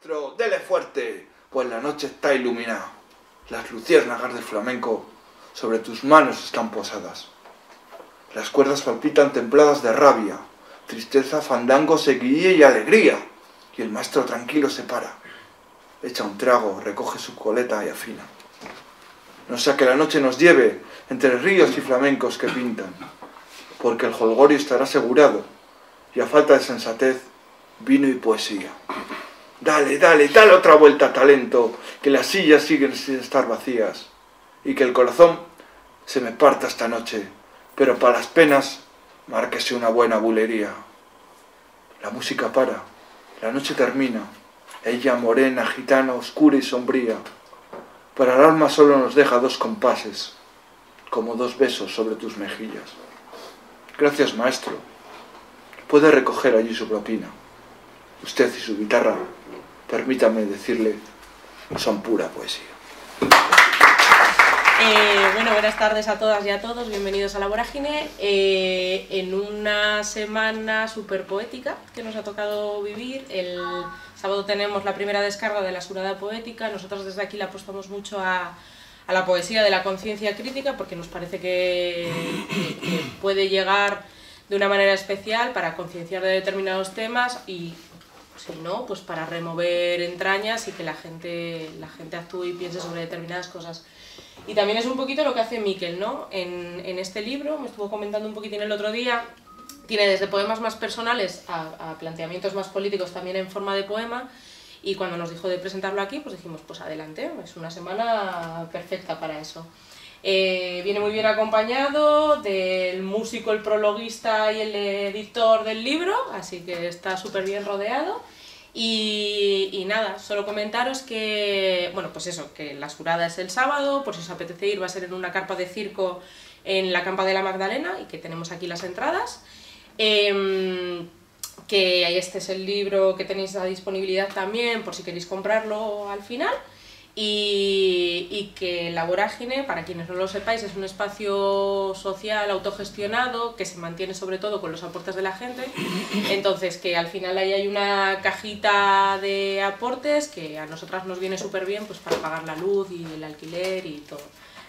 maestro, dele fuerte, pues la noche está iluminada. Las luciérnagas de flamenco sobre tus manos están posadas. Las cuerdas palpitan templadas de rabia, tristeza, fandango, seguidilla y alegría. Y el maestro tranquilo se para, echa un trago, recoge su coleta y afina. No sea que la noche nos lleve entre ríos y flamencos que pintan, porque el holgorio estará asegurado, y a falta de sensatez, vino y poesía. Dale, dale, dale otra vuelta, talento, que las sillas siguen sin estar vacías, y que el corazón se me parta esta noche, pero para las penas, márquese una buena bulería. La música para, la noche termina, ella morena, gitana, oscura y sombría. Para el alma solo nos deja dos compases, como dos besos sobre tus mejillas. Gracias, maestro. Puede recoger allí su propina. Usted y su guitarra, permítame decirle, son pura poesía. Eh, bueno, buenas tardes a todas y a todos, bienvenidos a La Vorágine. Eh, en una semana súper poética que nos ha tocado vivir, el sábado tenemos la primera descarga de la Surada Poética, nosotros desde aquí la apostamos mucho a, la poesía de la conciencia crítica porque nos parece que, que puede llegar de una manera especial para concienciar de determinados temas y si no, pues para remover entrañas y que la gente, la gente actúe y piense sobre determinadas cosas. Y también es un poquito lo que hace Miquel, ¿no? En, en este libro, me estuvo comentando un poquitín el otro día, tiene desde poemas más personales a, a, planteamientos más políticos también en forma de poema, y cuando nos dijo de presentarlo aquí, pues dijimos, pues adelante, es una semana perfecta para eso. Eh, viene muy bien acompañado del músico, el prologuista y el editor del libro, así que está súper bien rodeado. Y, nada, solo comentaros que, bueno, pues eso, que la surada es el sábado, por si os apetece ir, va a ser en una carpa de circo en la campa de la Magdalena y que tenemos aquí las entradas. Eh, que este es el libro que tenéis a disponibilidad también, por si queréis comprarlo al final. Y, y, que la vorágine, para quienes no lo sepáis, es un espacio social autogestionado que se mantiene sobre todo con los aportes de la gente. Entonces, que al final ahí hay una cajita de aportes que a nosotras nos viene súper bien pues, para pagar la luz y el alquiler y todo.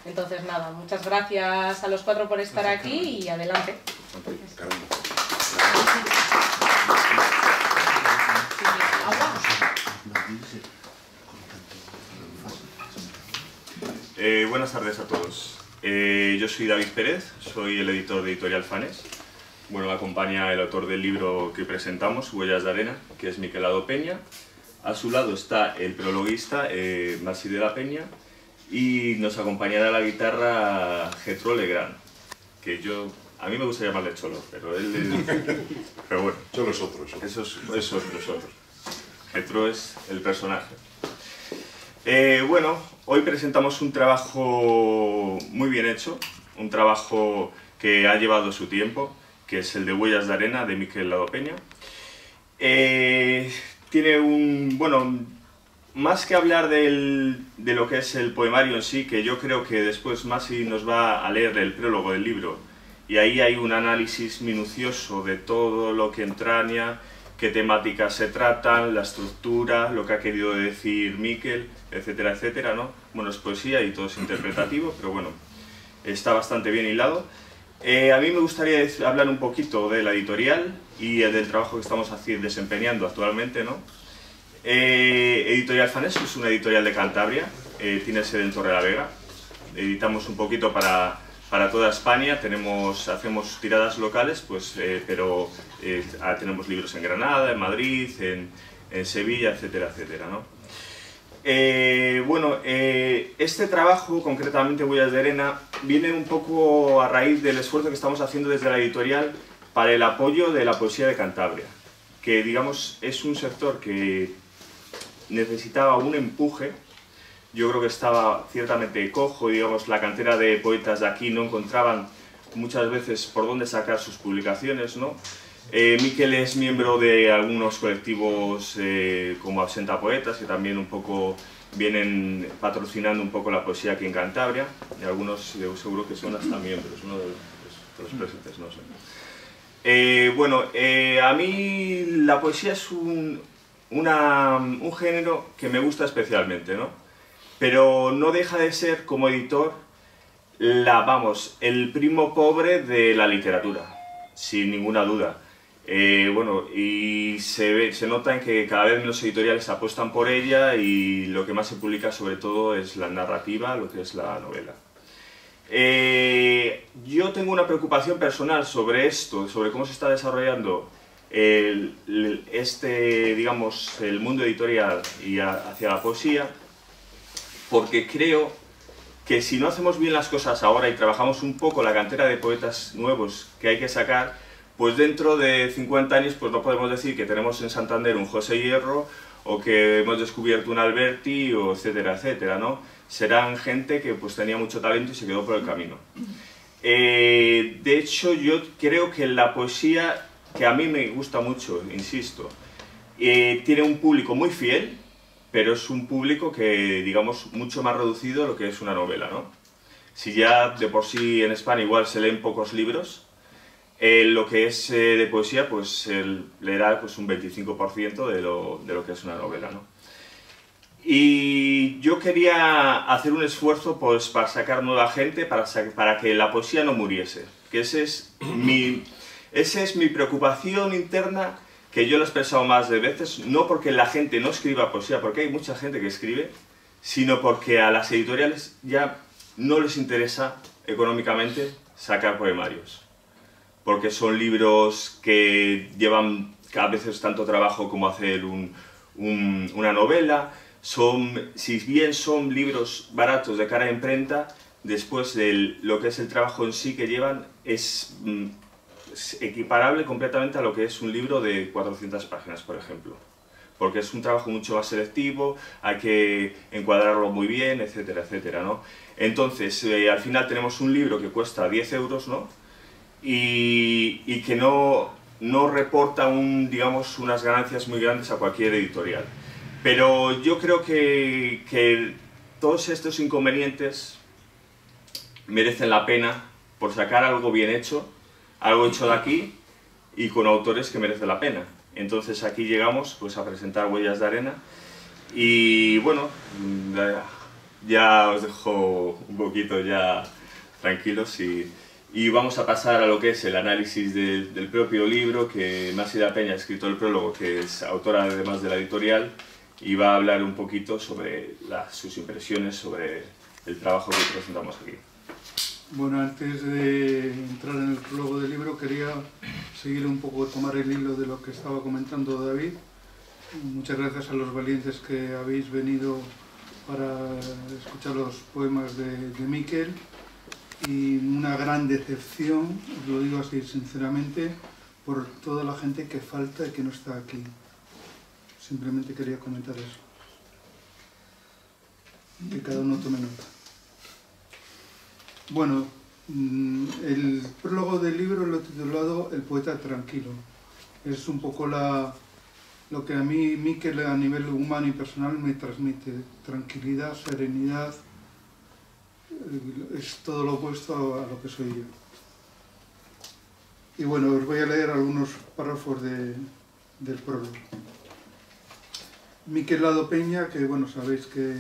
Entonces, nada, muchas gracias a los cuatro por estar aquí y adelante. Eh, buenas tardes a todos. Eh, yo soy David Pérez, soy el editor de Editorial Fanes. Bueno, me acompaña el autor del libro que presentamos, Huellas de Arena, que es Miquelado Peña. A su lado está el prologuista, eh, de la Peña, y nos acompañará la guitarra Getro Legrand, que yo, a mí me gusta llamarle Cholo, pero él, pero bueno. Cholo es otro, eso. Es, eso es nosotros. Getro es el personaje. Eh, bueno, hoy presentamos un trabajo muy bien hecho, un trabajo que ha llevado su tiempo, que es el de Huellas de Arena de Miquel Lado Peña. Eh, tiene un, bueno, más que hablar de lo que es el poemario en sí, que yo creo que después Masi nos va a leer el prólogo del libro, y ahí hay un análisis minucioso de todo lo que entraña, qué temáticas se tratan, la estructura, lo que ha querido decir Miquel, etcétera, etcétera, ¿no? Bueno, es poesía y todo es interpretativo, pero bueno, está bastante bien hilado. Eh, a mí me gustaría hablar un poquito de la editorial y del trabajo que estamos desempeñando actualmente, ¿no? Eh, editorial Fanes es una editorial de Cantabria, eh, tiene sede en Torre la Vega. Editamos un poquito para para toda España, tenemos, hacemos tiradas locales, pues, eh, pero eh, ah, tenemos libros en Granada, en Madrid, en, en Sevilla, etcétera, etcétera. ¿no? Eh, bueno, eh, este trabajo, concretamente Huellas de Arena, viene un poco a raíz del esfuerzo que estamos haciendo desde la editorial para el apoyo de la poesía de Cantabria, que digamos es un sector que necesitaba un empuje yo creo que estaba ciertamente cojo, digamos, la cantera de poetas de aquí no encontraban muchas veces por dónde sacar sus publicaciones, ¿no? Eh, Miquel es miembro de algunos colectivos eh, como Absenta Poetas, que también un poco vienen patrocinando un poco la poesía aquí en Cantabria, y algunos eh, seguro que son hasta miembros ¿no? de, de, los presentes, no sé. Eh, bueno, eh, a mí la poesía es un, un género que me gusta especialmente, ¿no? Pero no deja de ser, como editor, la, vamos, el primo pobre de la literatura, sin ninguna duda. Eh, bueno, y se, ve, se nota en que cada vez los editoriales apuestan por ella y lo que más se publica sobre todo es la narrativa, lo que es la novela. Eh, yo tengo una preocupación personal sobre esto, sobre cómo se está desarrollando el, este, digamos, el mundo editorial y hacia la poesía, porque creo que si no hacemos bien las cosas ahora y trabajamos un poco la cantera de poetas nuevos que hay que sacar, pues dentro de 50 años pues no podemos decir que tenemos en Santander un José Hierro o que hemos descubierto un Alberti, o etcétera, etcétera, ¿no? Serán gente que pues tenía mucho talento y se quedó por el camino. Eh, de hecho, yo creo que la poesía que a mí me gusta mucho, insisto, eh, tiene un público muy fiel, pero es un público que, digamos, mucho más reducido a lo que es una novela, ¿no? Si ya de por sí en España igual se leen pocos libros, eh, lo que es eh, de poesía, pues leerá pues, un 25% de lo, de lo que es una novela, ¿no? Y yo quería hacer un esfuerzo pues, para sacar nueva gente, para, para que la poesía no muriese, que ese es mi esa es mi preocupación interna que yo lo he expresado más de veces, no porque la gente no escriba poesía, porque hay mucha gente que escribe, sino porque a las editoriales ya no les interesa económicamente sacar poemarios. Porque son libros que llevan a veces tanto trabajo como hacer una novela, son, si bien son libros baratos de cara a imprenta, después de lo que es el trabajo en sí que llevan, es equiparable completamente a lo que es un libro de 400 páginas, por ejemplo. Porque es un trabajo mucho más selectivo, hay que encuadrarlo muy bien, etcétera, etcétera, ¿no? Entonces, eh, al final tenemos un libro que cuesta 10 euros, ¿no? Y, y que no, no reporta un, digamos, unas ganancias muy grandes a cualquier editorial. Pero yo creo que, que todos estos inconvenientes merecen la pena por sacar algo bien hecho algo hecho de aquí y con autores que merecen la pena. Entonces aquí llegamos pues, a presentar Huellas de Arena y bueno, ya, os dejo un poquito ya tranquilos y, y, vamos a pasar a lo que es el análisis del propio libro que Masida Peña ha escrito el prólogo, que es autora además de la editorial y va a hablar un poquito sobre sus impresiones sobre el trabajo que presentamos aquí. Bueno, antes de entrar en el prólogo del libro quería seguir un poco, tomar el hilo de lo que estaba comentando David. Muchas gracias a los valientes que habéis venido para escuchar los poemas de, de Miquel y una gran decepción, os lo digo así sinceramente, por toda la gente que falta y que no está aquí. Simplemente quería comentar eso. Que cada uno tome nota. Bueno, mm, el prólogo del libro lo he titulado El poeta tranquilo. Es un poco la, lo que a mí, Miquel, a nivel humano y personal me transmite. Tranquilidad, serenidad, es todo lo opuesto a, lo que soy yo. Y bueno, os voy a leer algunos párrafos del prólogo. Miquel Lado Peña, que bueno, sabéis que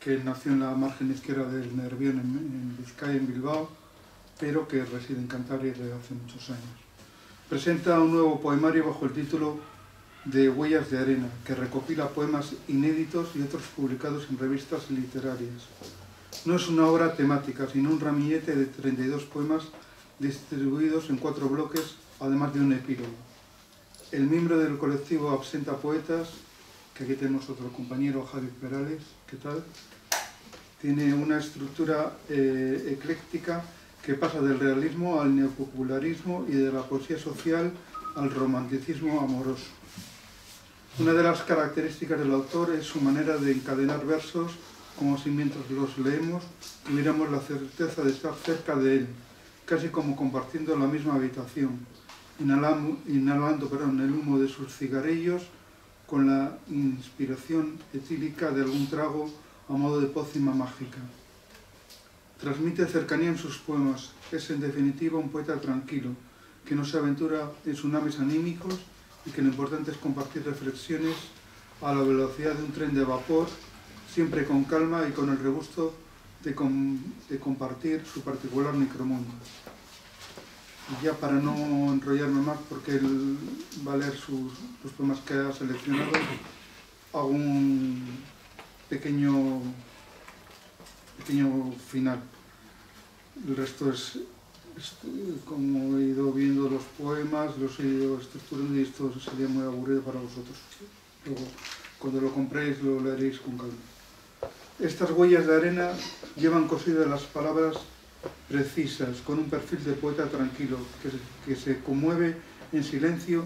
que nació en la margen izquierda del Nervión en, Vizcaya, en Bilbao, pero que reside en Cantabria desde hace muchos años. Presenta un nuevo poemario bajo el título de Huellas de Arena, que recopila poemas inéditos y otros publicados en revistas literarias. No es una obra temática, sino un ramillete de 32 poemas distribuidos en cuatro bloques, además de un epílogo. El miembro del colectivo Absenta Poetas que aquí tenemos otro compañero, Javi Perales, ¿qué tal? Tiene una estructura eh, ecléctica que pasa del realismo al neopopularismo y de la poesía social al romanticismo amoroso. Una de las características del autor es su manera de encadenar versos como si mientras los leemos tuviéramos la certeza de estar cerca de él, casi como compartiendo la misma habitación, inhalando, el humo de sus cigarrillos con la inspiración etílica de algún trago a modo de pócima mágica. Transmite cercanía en sus poemas, es en definitiva un poeta tranquilo, que no se aventura en tsunamis anímicos y que lo importante es compartir reflexiones a la velocidad de un tren de vapor, siempre con calma y con el regusto de, de compartir su particular micromundo. Y ya para no enrollarme más, porque él va a leer sus, los poemas que ha seleccionado, hago un pequeño, pequeño final. El resto es, como he ido viendo los poemas, los he ido estructurando y esto sería muy aburrido para vosotros. Luego, cuando lo compréis, lo leeréis con calma. Estas huellas de arena llevan cosidas las palabras precisas, con un perfil de poeta tranquilo, que, que se conmueve en silencio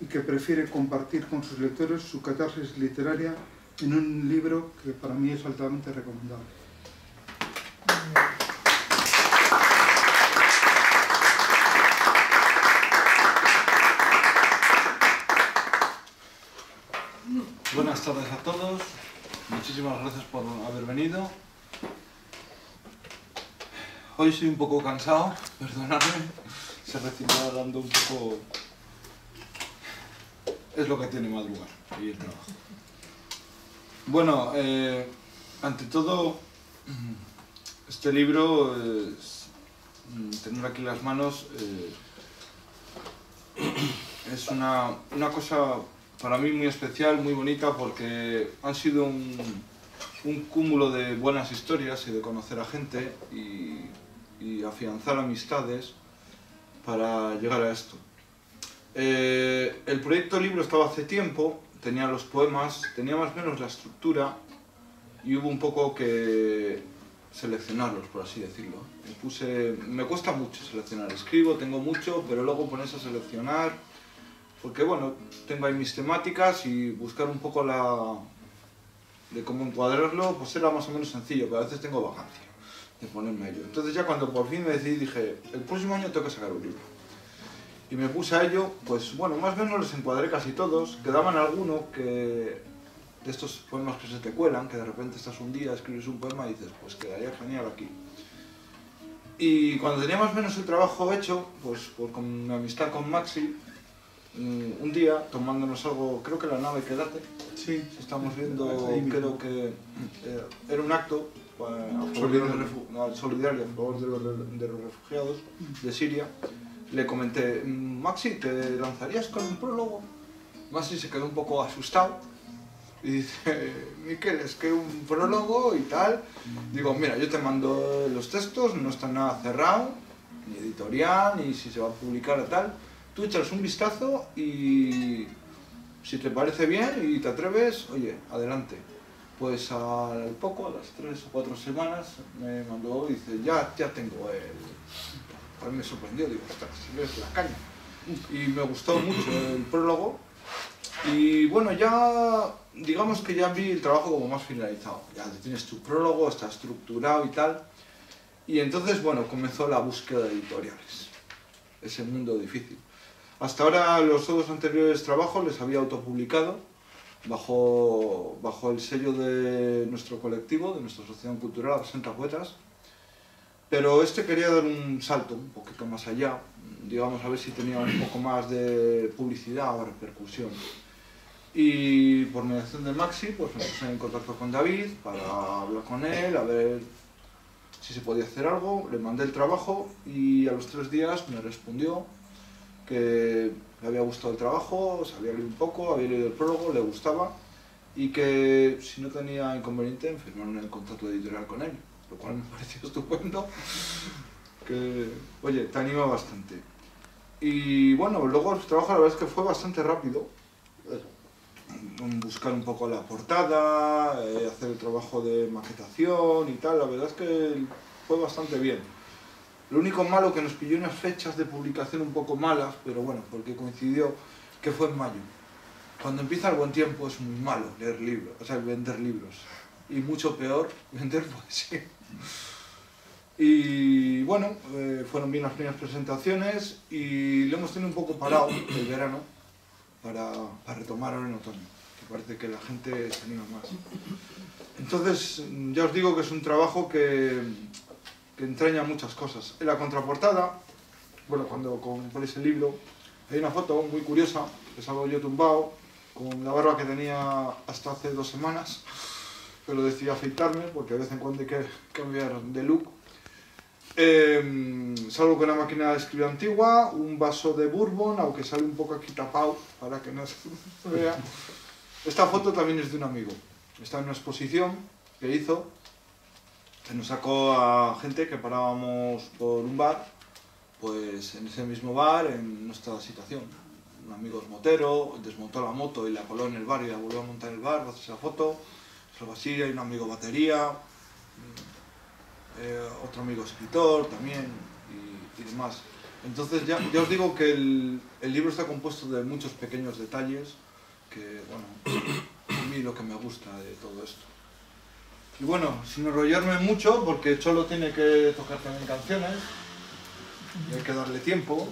y que prefiere compartir con sus lectores su catarsis literaria en un libro que para mí es altamente recomendable. Buenas tardes a todos, muchísimas gracias por haber venido. Hoy estoy un poco cansado, perdonadme, se recibe dando un poco... Es lo que tiene madrugar y el trabajo. Bueno, eh, ante todo, este libro, es, tener aquí las manos, eh, es una, una, cosa para mí muy especial, muy bonita, porque han sido un, un cúmulo de buenas historias y de conocer a gente y, y afianzar amistades para llegar a esto. Eh, el proyecto libro estaba hace tiempo, tenía los poemas, tenía más o menos la estructura y hubo un poco que seleccionarlos, por así decirlo. Me, puse, me cuesta mucho seleccionar, escribo, tengo mucho, pero luego pones a seleccionar, porque bueno, tengo ahí mis temáticas y buscar un poco la de cómo encuadrarlo, pues era más o menos sencillo, pero a veces tengo vacancia de ponerme a ello. Entonces ya cuando por fin me decidí dije, el próximo año tengo que sacar un libro y me puse a ello, pues bueno, más o menos les encuadré casi todos, quedaban algunos que de estos poemas que se te cuelan, que de repente estás un día, escribes un poema y dices, pues quedaría genial aquí. Y cuando tenía más o menos el trabajo hecho, pues por, con mi amistad con Maxi, mm, un día tomándonos algo, creo que la nave Quédate, sí. estamos viendo, creo que eh, era un acto a solidario, solidario a favor los, de los refugiados de Siria le comenté, Maxi, ¿te lanzarías con un prólogo? Maxi se quedó un poco asustado y dice, Miquel, es que un prólogo y tal. Digo, mira, yo te mando los textos, no está nada cerrado, ni editorial, ni si se va a publicar o tal. Tú echas un vistazo y si te parece bien y te atreves, oye, adelante. Pues al poco, a las tres o cuatro semanas, me mandó y dice, ya, ya tengo el, me sorprendió, digo, ostras, es la caña. Y me gustó mucho el prólogo. Y bueno, ya digamos que ya vi el trabajo como más finalizado. Ya tienes tu prólogo, está estructurado y tal. Y entonces, bueno, comenzó la búsqueda de editoriales. Ese mundo difícil. Hasta ahora los dos anteriores trabajos les había autopublicado bajo, bajo el sello de nuestro colectivo, de nuestra asociación cultural, 60 Poetas. Pero este quería dar un salto un poquito más allá, digamos, a ver si tenía un poco más de publicidad o repercusión. Y por mediación de Maxi, pues me puse en contacto con David para hablar con él, a ver si se podía hacer algo. Le mandé el trabajo y a los tres días me respondió que le había gustado el trabajo, se había leído un poco, había leído el prólogo, le gustaba y que si no tenía inconveniente en firmar el contrato editorial con él lo cual me pareció estupendo, que, oye, te anima bastante. Y bueno, luego el trabajo la verdad es que fue bastante rápido, buscar un poco la portada, eh, hacer el trabajo de maquetación y tal, la verdad es que fue bastante bien. Lo único malo que nos pilló unas fechas de publicación un poco malas, pero bueno, porque coincidió que fue en mayo. Cuando empieza el buen tiempo es muy malo leer libros, o sea, vender libros. Y mucho peor vender poesía. Y bueno, eh, fueron bien las primeras presentaciones y lo hemos tenido un poco parado el verano para, para, retomar ahora en otoño, que parece que la gente se anima más. Entonces, ya os digo que es un trabajo que, que entraña muchas cosas. En la contraportada, bueno, cuando compréis el libro, hay una foto muy curiosa que salgo yo tumbado, con la barba que tenía hasta hace dos semanas, pero decidí afeitarme porque de vez en cuando hay que cambiar de look. Eh, salgo con una máquina de escribir antigua, un vaso de bourbon, aunque sale un poco aquí tapado para que no se vea. Esta foto también es de un amigo. Está en una exposición que hizo, que nos sacó a gente que parábamos por un bar, pues en ese mismo bar, en nuestra situación. Un amigo es motero, desmontó la moto y la coló en el bar y la volvió a montar en el bar, hace esa foto. Es algo así, hay un amigo batería, eh, otro amigo escritor también y, y demás. Entonces ya, ya, os digo que el, libro está compuesto de muchos pequeños detalles que, bueno, a mí lo que me gusta de todo esto. Y bueno, sin enrollarme mucho, porque Cholo tiene que tocar también canciones, y hay que darle tiempo.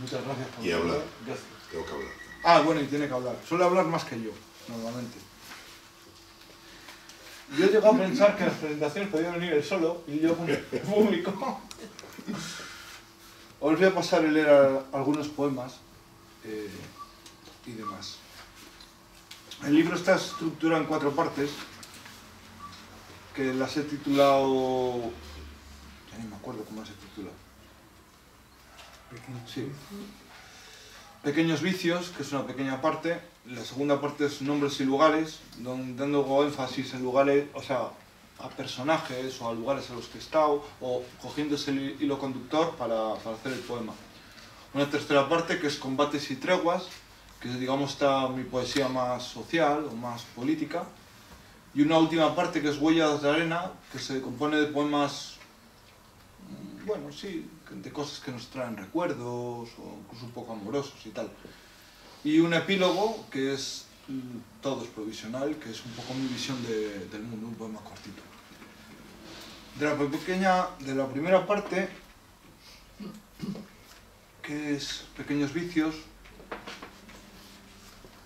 Muchas gracias por Y hablar. Gracias. Tengo que hablar. Ah, bueno, y tiene que hablar. Suele hablar más que yo, normalmente. Yo he llegado a pensar que las presentaciones podían venir él solo y yo como público. Os voy a pasar a leer a- algunos poemas eh, y demás. El libro está estructurado en cuatro partes que las he titulado... Ya ni me acuerdo cómo las he titulado. Sí. Pequeños vicios, que es una pequeña parte. La segunda parte es nombres y lugares, dando énfasis en lugares, o sea, a personajes o a lugares a los que he estado, o cogiendo ese hi- hilo conductor para, para hacer el poema. Una tercera parte que es combates y treguas, que digamos está mi poesía más social o más política. Y una última parte que es Huellas de Arena, que se compone de poemas mm, bueno, sí, de cosas que nos traen recuerdos o incluso un poco amorosos y tal. Y un epílogo que es mm, todo es provisional, que es un poco mi visión de- del mundo, un poema cortito. De la pequeña, de la primera parte, que es Pequeños vicios,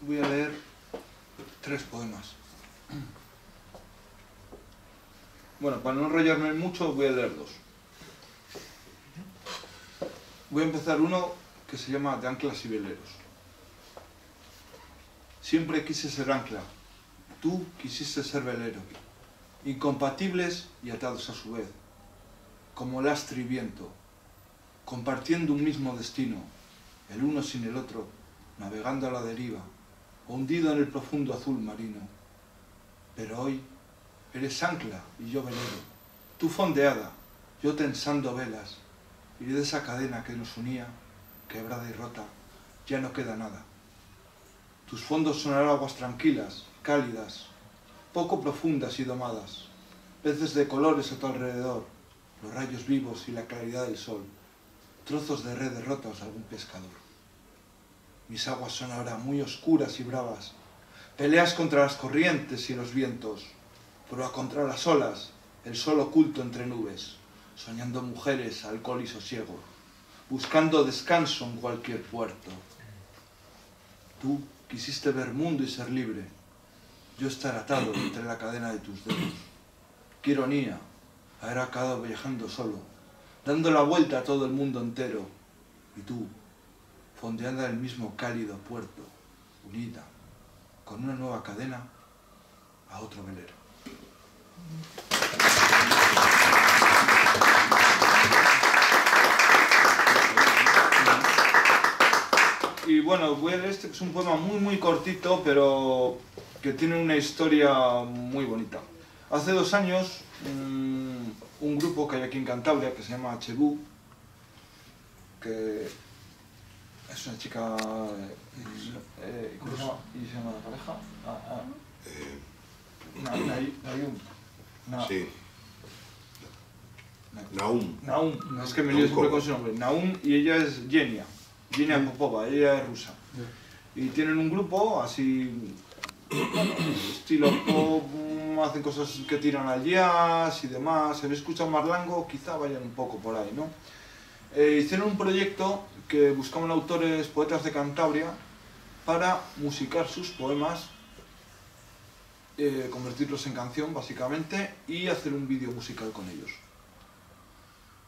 voy a leer tres poemas. Bueno, para no enrollarme mucho, voy a leer dos. Voy a empezar uno que se llama De anclas y veleros. Siempre quise ser ancla, tú quisiste ser velero, incompatibles y atados a su vez, como lastre y viento, compartiendo un mismo destino, el uno sin el otro, navegando a la deriva, hundido en el profundo azul marino. Pero hoy eres ancla y yo velero, tú fondeada, yo tensando velas, y de esa cadena que nos unía, quebrada y rota, ya no queda nada. Tus fondos son ahora aguas tranquilas, cálidas, poco profundas y domadas, peces de colores a tu alrededor, los rayos vivos y la claridad del sol, trozos de redes rotas de algún pescador. Mis aguas son ahora muy oscuras y bravas, peleas contra las corrientes y los vientos, prueba contra las olas, el sol oculto entre nubes, soñando mujeres, alcohol y sosiego, buscando descanso en cualquier puerto. Tú quisiste ver mundo y ser libre, yo estar atado entre la cadena de tus dedos. Qué ironía haber acabado viajando solo, dando la vuelta a todo el mundo entero, y tú, fondeando en el mismo cálido puerto, unida, con una nueva cadena, a otro velero. Y bueno, voy a leer este que es un poema muy muy cortito, pero que tiene una historia muy bonita. Hace dos años, mm, un grupo que hay aquí en Cantabria que se llama Chebú, que es una chica... eh, eh, ¿Cómo se llama? ¿Y se llama la pareja? Ah, ah. Eh, Na- Nay- Nayum. Sí. Na- Naum. Naum, es que me lío siempre con su nombre. Naum y ella es Yenia. Yenia Popova, ella es rusa. Y tienen un grupo así, bueno, estilo pop, mm, hacen cosas que tiran al jazz y demás. Si habéis escuchado Marlango, quizá vayan un poco por ahí, ¿no? Eh, hicieron un proyecto que buscaban autores, poetas de Cantabria, para musicar sus poemas, eh, convertirlos en canción, básicamente, y hacer un vídeo musical con ellos.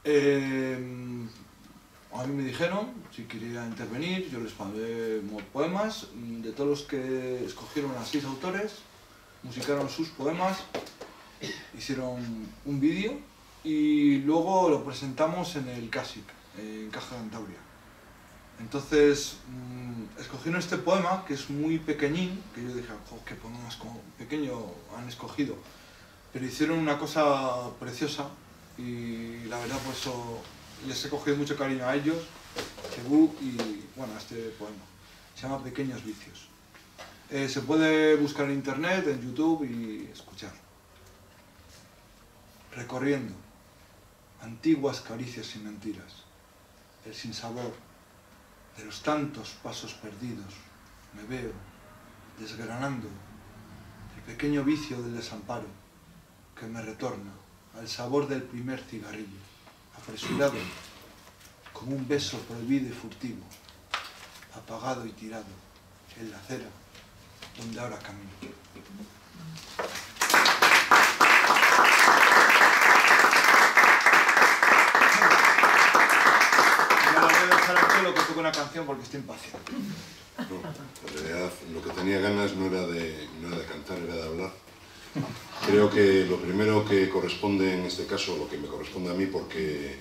Eh, a mí me dijeron si quería intervenir, yo les mandé poemas, de todos los que escogieron a seis autores, musicaron sus poemas, hicieron un vídeo y luego lo presentamos en el CASIC, en Caja Cantabria. Entonces, mmm, escogieron este poema, que es muy pequeñín, que yo dije, oh, qué poema más pequeño han escogido, pero hicieron una cosa preciosa y la verdad pues eso, les he cogido mucho cariño a ellos, Chebú y bueno, a este poema. Se llama Pequeños Vicios. Eh, se puede buscar en internet, en YouTube y escuchar. Recorriendo antiguas caricias y mentiras, el sinsabor de los tantos pasos perdidos, me veo desgranando el pequeño vicio del desamparo que me retorna al sabor del primer cigarrillo, apresurado como un beso prohibido y furtivo, apagado y tirado en la acera donde ahora camino. Lo que toco una canción porque estoy impaciente. No, en realidad lo que tenía ganas no era, de, no era de cantar, era de hablar. Creo que lo primero que corresponde en este caso, lo que me corresponde a mí, porque,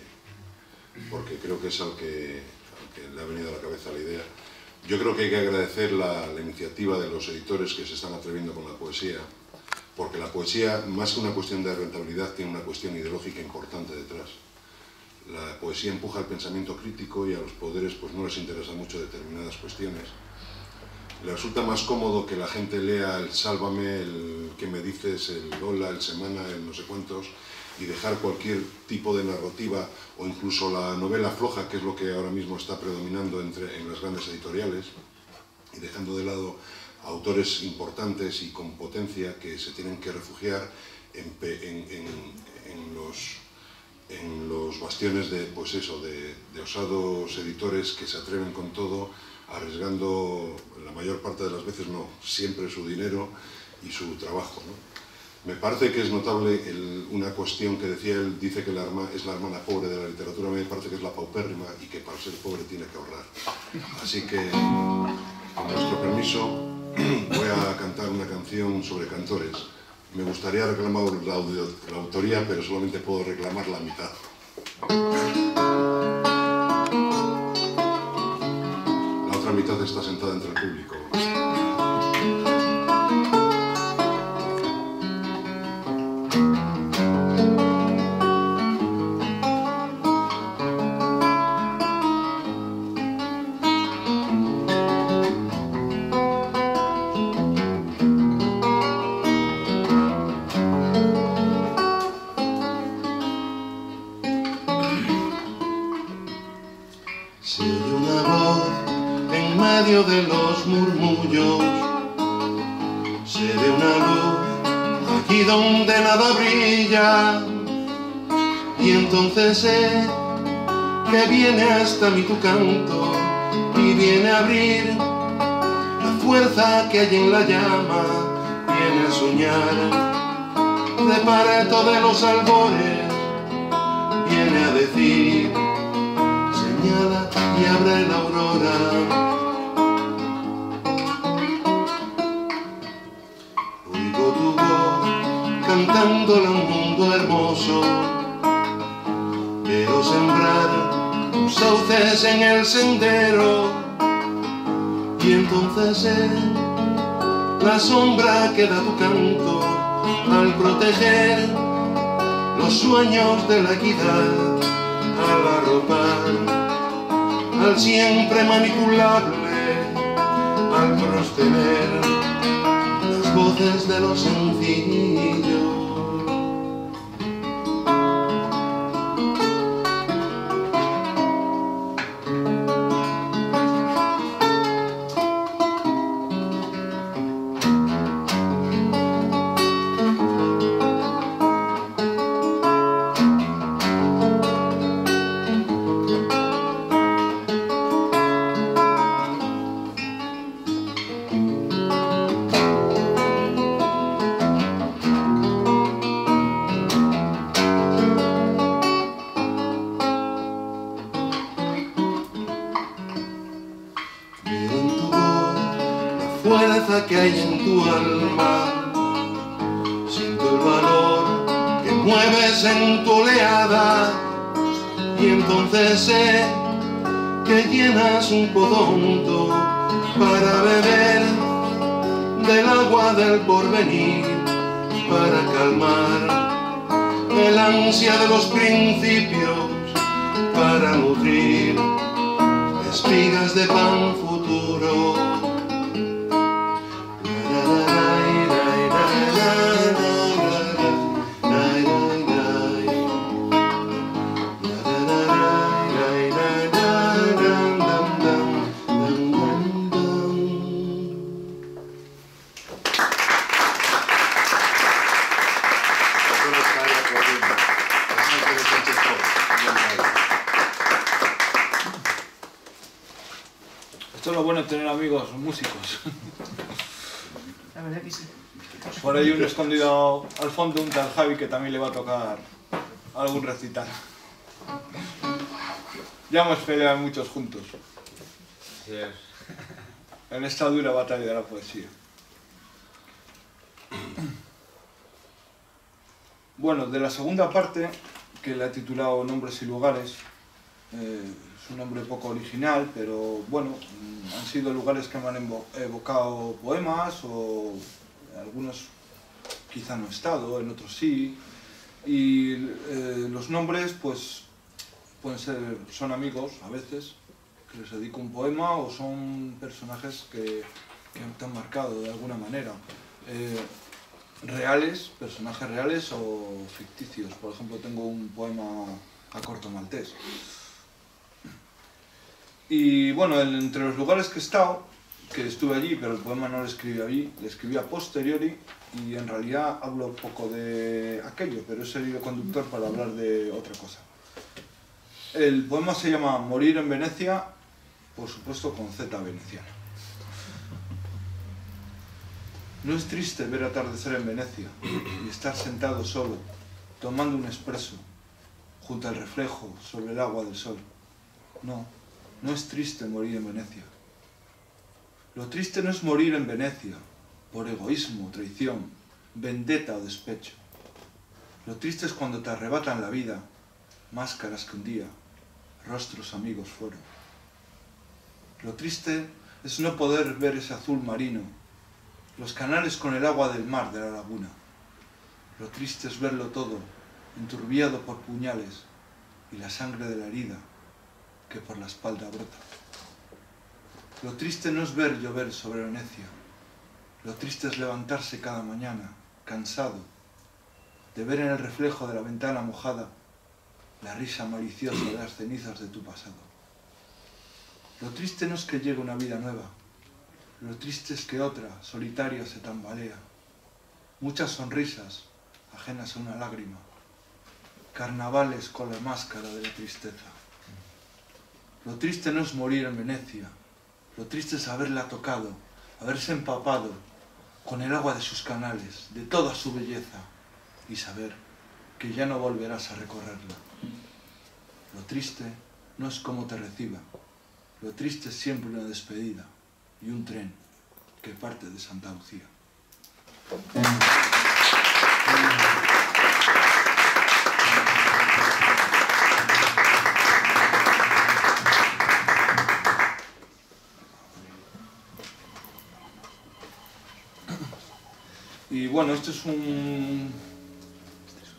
porque creo que es al que, al que le ha venido a la cabeza la idea, yo creo que hay que agradecer la, la, iniciativa de los editores que se están atreviendo con la poesía, porque la poesía, más que una cuestión de rentabilidad, tiene una cuestión ideológica importante detrás la poesía empuja al pensamiento crítico y a los poderes pues no les interesa mucho determinadas cuestiones. Le resulta más cómodo que la gente lea el sálvame, el que me dices, el hola, el semana, el no sé cuántos, y dejar cualquier tipo de narrativa o incluso la novela floja, que es lo que ahora mismo está predominando entre, en las grandes editoriales, y dejando de lado autores importantes y con potencia que se tienen que refugiar en, en, los en los bastiones de, pues de, osados editores que se atreven con todo, arriesgando la mayor parte de las veces, no, siempre su dinero y su trabajo. ¿no? Me parece que es notable una cuestión que decía él, dice que la arma, es la hermana pobre de la literatura, me parece que es la paupérrima y que para ser pobre tiene que ahorrar. Así que, con nuestro permiso, voy a cantar una canción sobre cantores. Me gustaría reclamar la, autoría, pero solamente puedo reclamar la mitad. La otra mitad está sentada entre el público. Mí tu canto y viene a abrir la fuerza que hay en la llama, viene a soñar de pareto de los albores, viene a decir, señala y abre la aurora. Oigo tu voz cantándole a un mundo hermoso sauces en el sendero. Y entonces es la sombra que da tu canto al proteger los sueños de la equidad al arropar al siempre manipulable al sostener las voces de los sencillos tu alma. Siento el valor que mueves en tu oleada y entonces sé que llenas un pozo para beber del agua del porvenir, para calmar el ansia de los principios, para nutrir espigas de pan futuro. Por ahí uno escondido al fondo, un tal Javi que también le va a tocar algún recital. Ya hemos peleado muchos juntos en esta dura batalla de la poesía. Bueno, de la segunda parte, que la he titulado Nombres y Lugares, eh, es un nombre poco original, pero bueno, mm, han sido lugares que me han evo- evocado poemas o algunos quizá no he estado, en otros sí. Y eh, los nombres, pues, pueden ser, son amigos a veces, que les dedico un poema, o son personajes que, que te han marcado de alguna manera. Eh, reales, personajes reales o ficticios. Por ejemplo, tengo un poema a corto maltés. Y bueno, entre los lugares que he estado, que estuve allí, pero el poema no lo escribí allí, lo escribí a posteriori y en realidad hablo poco de aquello, pero he servido conductor para hablar de otra cosa. El poema se llama Morir en Venecia, por supuesto con Z veneciana. No es triste ver atardecer en Venecia y estar sentado solo, tomando un espresso, junto al reflejo sobre el agua del sol. No, no es triste morir en Venecia. Lo triste no es morir en Venecia, por egoísmo, traición, vendetta o despecho. Lo triste es cuando te arrebatan la vida, máscaras que un día, rostros amigos fueron. Lo triste es no poder ver ese azul marino, los canales con el agua del mar de la laguna. Lo triste es verlo todo, enturbiado por puñales y la sangre de la herida que por la espalda brota. Lo triste no es ver llover sobre Venecia. Lo triste es levantarse cada mañana, cansado, de ver en el reflejo de la ventana mojada la risa maliciosa de las cenizas de tu pasado. Lo triste no es que llegue una vida nueva. Lo triste es que otra, solitaria, se tambalea. Muchas sonrisas, ajenas a una lágrima. Carnavales con la máscara de la tristeza. Lo triste no es morir en Venecia. Lo triste es haberla tocado, haberse empapado con el agua de sus canales, de toda su belleza, y saber que ya no volverás a recorrerla. Lo triste no es cómo te reciba. Lo triste es siempre una despedida y un tren que parte de Santa Lucía. Bueno, este es un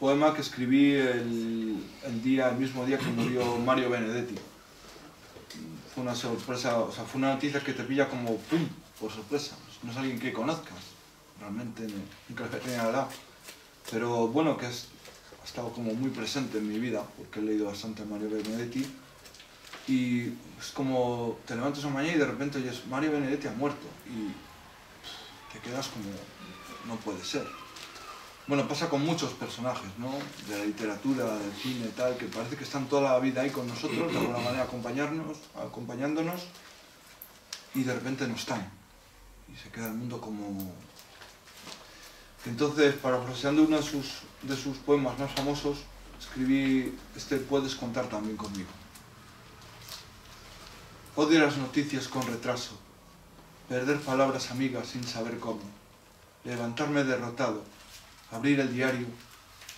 poema que escribí el, día, el mismo día que murió Mario Benedetti. Fue una sorpresa, o sea, fue una noticia que te pilla como pum, por sorpresa. No es alguien que conozcas, realmente nunca le tenía al lado. Pero bueno, que ha estado como muy presente en mi vida, porque he leído bastante Mario Benedetti. Y es como te levantas una mañana y de repente oyes Mario Benedetti ha muerto. Y te quedas como, no puede ser. Bueno, pasa con muchos personajes, ¿no? De la literatura, del cine, tal, que parece que están toda la vida ahí con nosotros, de alguna manera acompañarnos, acompañándonos, y de repente no están. Y se queda el mundo como... Entonces, parafraseando uno de sus, de sus poemas más famosos, escribí este Puedes contar también conmigo. Odio las noticias con retraso. perder palabras amigas sin saber cómo, levantarme derrotado, abrir el diario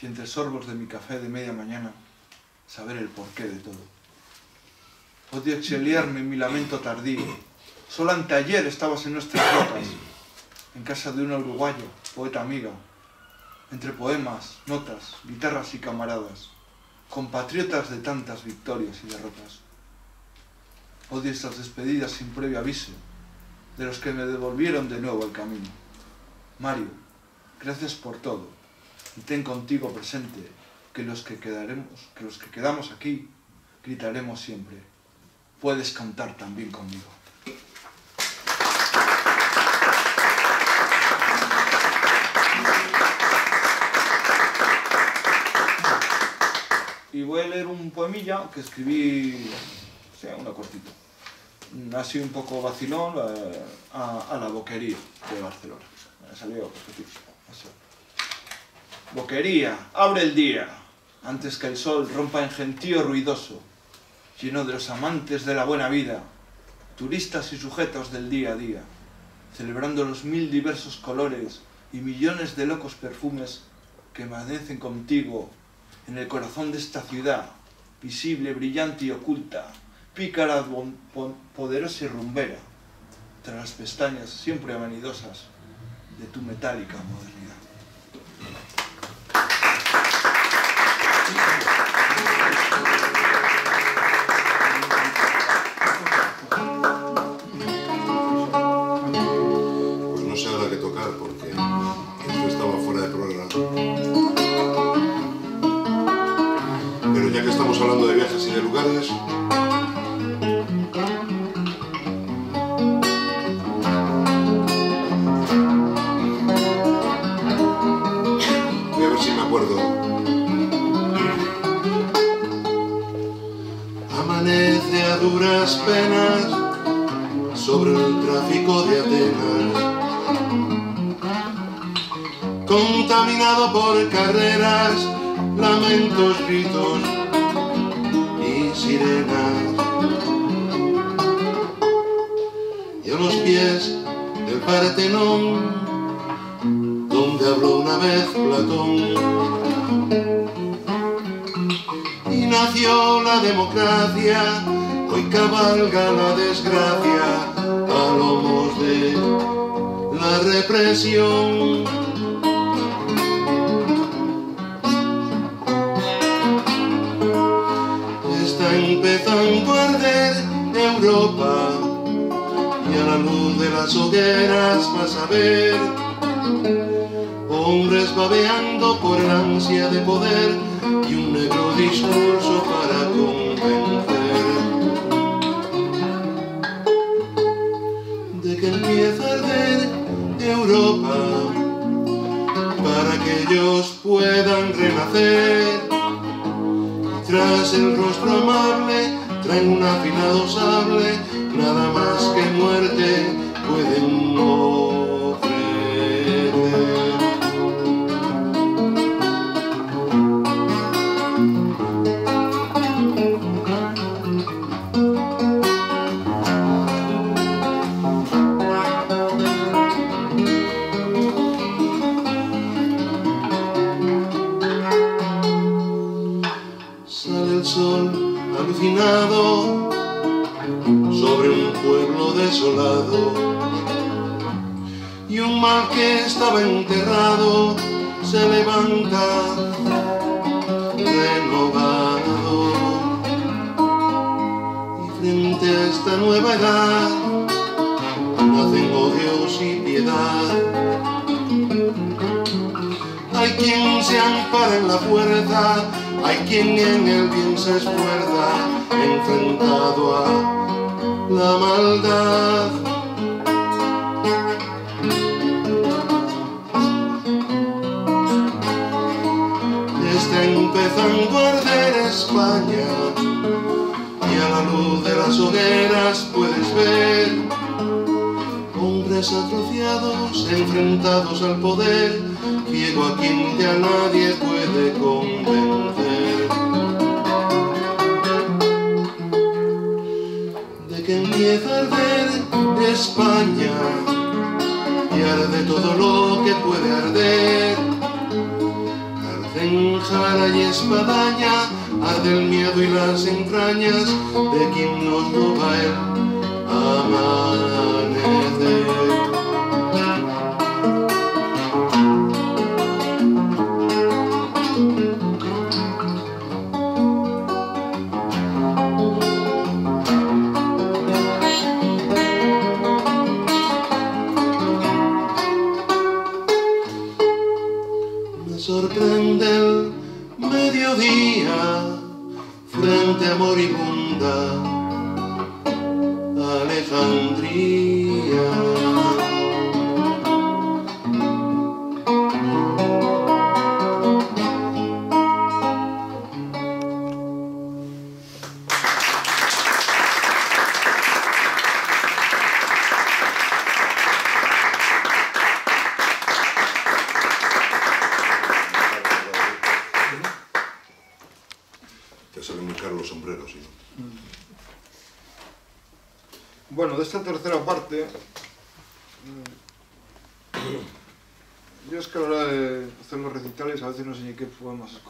y entre sorbos de mi café de media mañana saber el porqué de todo. Odio exiliarme en mi lamento tardío. Solo anteayer estabas en nuestras rocas, en casa de una uruguayo, poeta amiga, entre poemas, notas, guitarras y camaradas, compatriotas de tantas victorias y derrotas. Odio estas despedidas sin previo aviso, de los que me devolvieron de nuevo el camino. Mario, gracias por todo, y ten contigo presente que los que quedaremos, que los que quedamos aquí, gritaremos siempre. Puedes cantar también conmigo. Y voy a leer un poemilla que escribí, o sea, una cortita. Así un poco vacilón eh, a la boquería de Barcelona. Boquería, abre el día, antes que el sol rompa en gentío ruidoso, lleno de los amantes de la buena vida, turistas y sujetos del día a día, celebrando los mil diversos colores y millones de locos perfumes que amanecen contigo en el corazón de esta ciudad, visible, brillante y oculta, pícara, poderosa y rumbera, tras las pestañas siempre vanidosas de tu metálica modernidad. Duras penas sobre el tráfico de Atenas, contaminado por carreras, lamentos, gritos y sirenas. Y a los pies del Partenón, donde habló una vez Platón, y nació la democracia, hoy cabalga la desgracia a lomos de la represión. Está empezando a arder Europa y a la luz de las hogueras vas a ver hombres babeando por el ansia de poder y un negro discurso para convencer Europa para que ellos puedan renacer. Y tras el rostro amable traen un afilado sable nada más que muerte pueden ofrecer Está empezando a arder España y a la luz de las hogueras puedes ver hombres atrociados enfrentados al poder, ciego a quien ya nadie puede convencer de que empieza a arder España y arde todo lo que puede arder. Arden jara y espadaña, arde el miedo y las entrañas de quien nos roba el amanecer.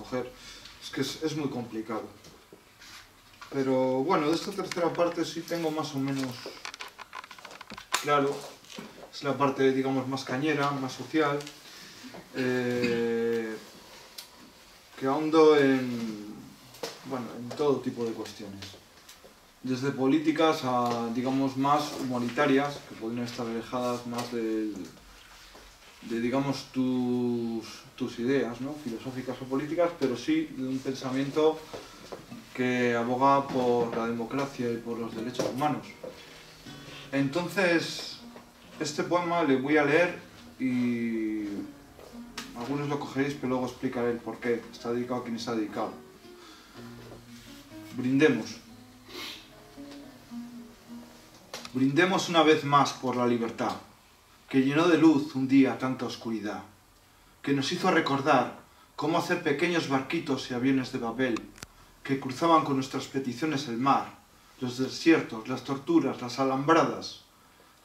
Escoger, es que es, es muy complicado. Pero bueno, de esta tercera parte sí tengo más o menos claro, es la parte digamos más cañera, más social, eh, que ahondo en, bueno, en todo tipo de cuestiones. Desde políticas a, digamos, más humanitarias, que podrían estar alejadas más del- de, digamos, tus, tus ideas, ¿no? filosóficas o políticas, pero sí de un pensamiento que aboga por la democracia y por los derechos humanos. Entonces, este poema le voy a leer y algunos lo cogeréis, pero luego explicaré el por qué. Está dedicado a quien está dedicado. Brindemos. Brindemos una vez más por la libertad, que llenó de luz un día tanta oscuridad, que nos hizo recordar cómo hacer pequeños barquitos y aviones de papel, que cruzaban con nuestras peticiones el mar, los desiertos, las torturas, las alambradas,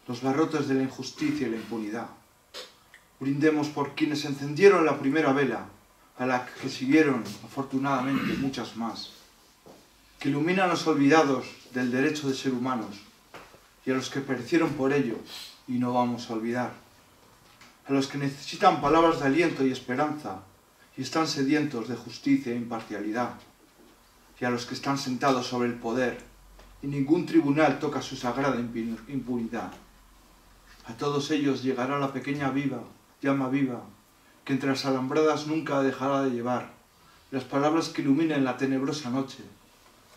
los barrotes de la injusticia y la impunidad. Brindemos por quienes encendieron la primera vela, a la que siguieron, afortunadamente, muchas más, que iluminan a los olvidados del derecho de ser humanos, y a los que perecieron por ello y no vamos a olvidar. A los que necesitan palabras de aliento y esperanza y están sedientos de justicia e imparcialidad. Y a los que están sentados sobre el poder y ningún tribunal toca su sagrada impunidad. A todos ellos llegará la pequeña viva, llama viva, que entre las alambradas nunca dejará de llevar las palabras que iluminen la tenebrosa noche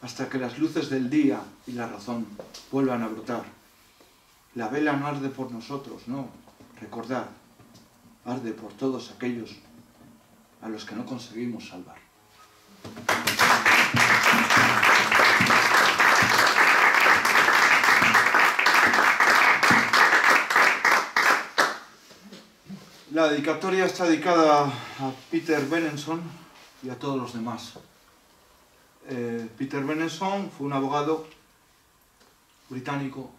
hasta que las luces del día y la razón vuelvan a brotar. La vela no arde por nosotros, no, recordad, arde por todos aquellos a los que no conseguimos salvar. La dedicatoria está dedicada a Peter Benenson y a todos los demás. Eh, Peter Benenson fue un abogado británico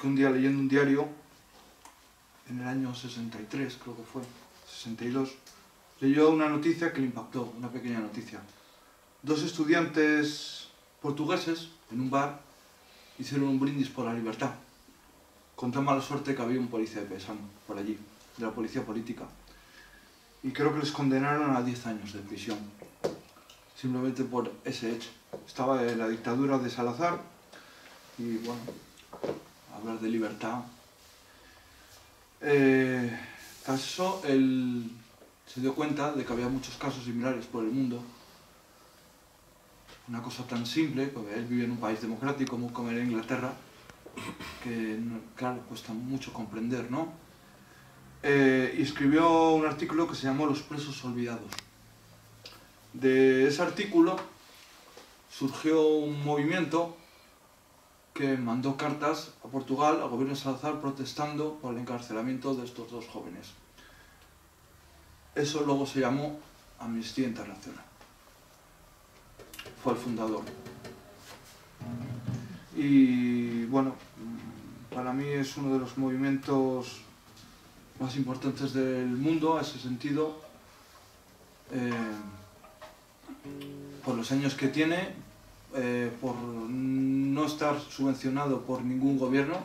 que un día leyendo un diario, en el año 63 creo que fue, 62, leyó una noticia que le impactó, una pequeña noticia. Dos estudiantes portugueses en un bar hicieron un brindis por la libertad, con tan mala suerte que había un policía de pesano por allí, de la policía política. Y creo que les condenaron a 10 años de prisión, simplemente por ese hecho. Estaba en la dictadura de Salazar y bueno, hablar de libertad. Eh, eso, él se dio cuenta de que había muchos casos similares por el mundo. Una cosa tan simple, porque él vive en un país democrático como era Inglaterra, que claro, cuesta mucho comprender, ¿no? Eh, y escribió un artículo que se llamó Los presos olvidados. De ese artículo surgió un movimiento que mandó cartas a Portugal, al gobierno de Salazar, protestando por el encarcelamiento de estos dos jóvenes. Eso luego se llamó Amnistía Internacional. Fue el fundador. Y bueno, para mí es uno de los movimientos más importantes del mundo, a ese sentido, eh, por los años que tiene, eh, por no estar subvencionado por ningún gobierno,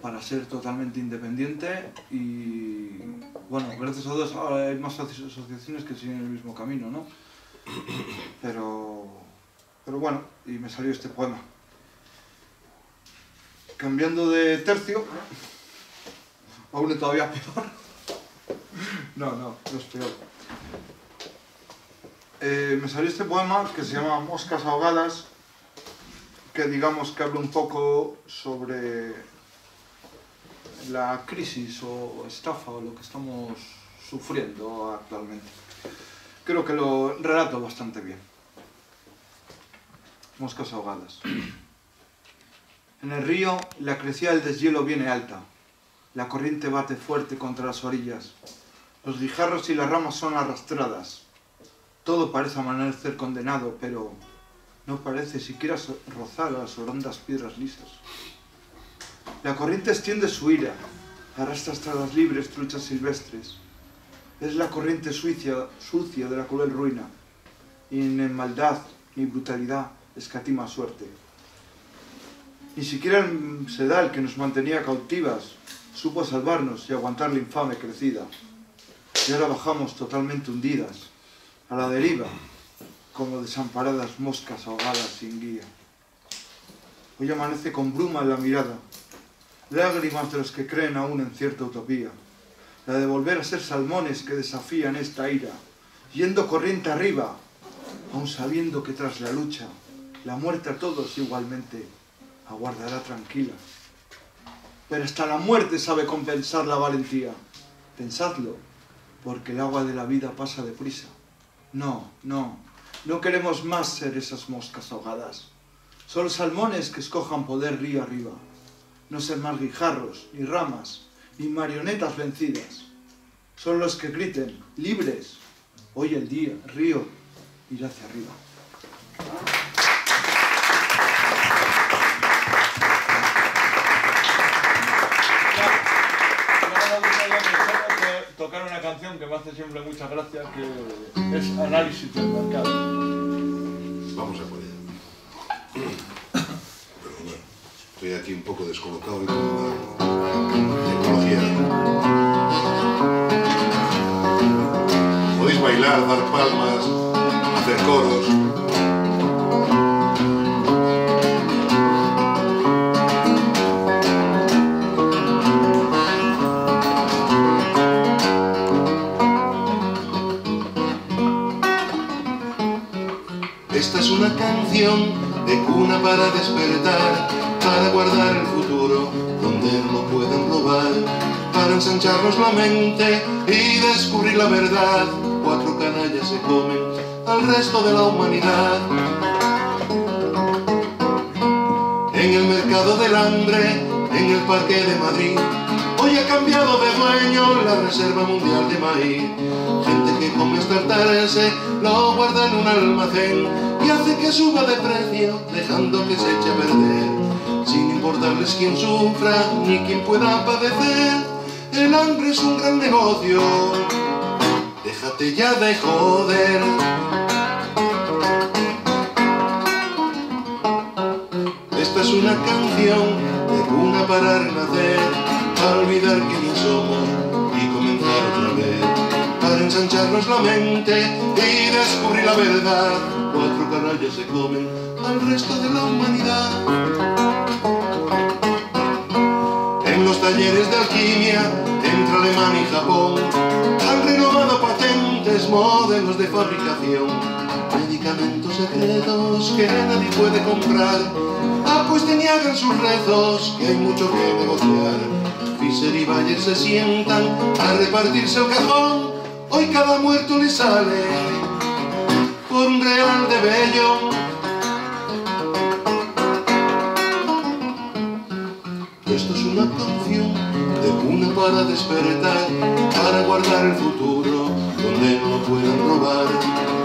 para ser totalmente independiente y bueno, gracias a Dios ahora hay más aso- asociaciones que siguen el mismo camino, ¿no? Pero, pero bueno, y me salió este poema. Cambiando de tercio, aún es todavía peor. No, no, no es peor. Eh, me salió este poema que se llama Moscas ahogadas, que digamos que habla un poco sobre la crisis o estafa o lo que estamos sufriendo actualmente. Creo que lo relato bastante bien. Moscas ahogadas. En el río la crecida del deshielo viene alta. La corriente bate fuerte contra las orillas. Los guijarros y las ramas son arrastradas. Todo parece amanecer condenado, pero no parece siquiera rozar las horondas piedras lisas. La corriente extiende su ira, arrastra hasta las libres truchas silvestres. Es la corriente sucia, sucia de la cruel ruina, y en maldad ni brutalidad escatima suerte. Ni siquiera el sedal que nos mantenía cautivas supo salvarnos y aguantar la infame crecida. Y ahora bajamos totalmente hundidas, a la deriva, como desamparadas moscas ahogadas sin guía. Hoy amanece con bruma en la mirada, lágrimas de los que creen aún en cierta utopía, la de volver a ser salmones que desafían esta ira, yendo corriente arriba, aun sabiendo que tras la lucha, la muerte a todos igualmente aguardará tranquila. Pero hasta la muerte sabe compensar la valentía. Pensadlo, porque el agua de la vida pasa deprisa. No, no, no queremos más ser esas moscas ahogadas. Son los salmones que escojan poder río arriba. No ser más guijarros, ni ramas, ni marionetas vencidas. Son los que griten, libres. Hoy el día, río, irá hacia arriba. Tocar una canción que me hace siempre mucha gracia, que es Análisis del Mercado. Vamos a por ella. Pero bueno, estoy aquí un poco descolocado y con la tecnología. Podéis bailar, dar palmas, hacer coros. Una canción de cuna para despertar, para guardar el futuro donde no pueden robar, para ensancharnos la mente y descubrir la verdad. Cuatro canallas se comen al resto de la humanidad. En el mercado del hambre, en el parque de Madrid, hoy ha cambiado de dueño la Reserva Mundial de Maíz. Gente que come hasta hartarse, lo guarda en un almacén y hace que suba de precio, dejando que se eche a perder. Sin importarles quién sufra ni quién pueda padecer, el hambre es un gran negocio. Déjate ya de joder. Esta es una canción de cuna para renacer, olvidar quiénes somos ensancharnos la mente y descubrir la verdad. Cuatro canallas se comen al resto de la humanidad. En los talleres de alquimia, entre Alemania y Japón, han renovado patentes, modelos de fabricación, medicamentos secretos que nadie puede comprar. Pues te niegan sus rezos, que hay mucho que negociar. Fischer y Bayer se sientan a repartirse el cajón, hoy cada muerto le sale por un real de bello. Esto es una canción de cuna para despertar, para guardar el futuro donde no lo pueden robar,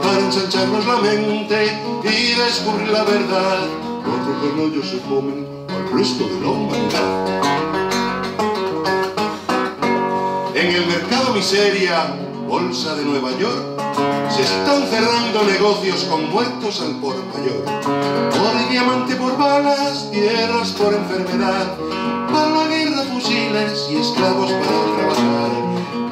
para ensancharnos la mente y descubrir la verdad. Cuatro canallos se comen al resto de la humanidad. En el mercado miseria, bolsa de Nueva York, se están cerrando negocios con muertos al por mayor. Por diamante por balas, tierras por enfermedad, para la guerra fusiles y esclavos para trabajar.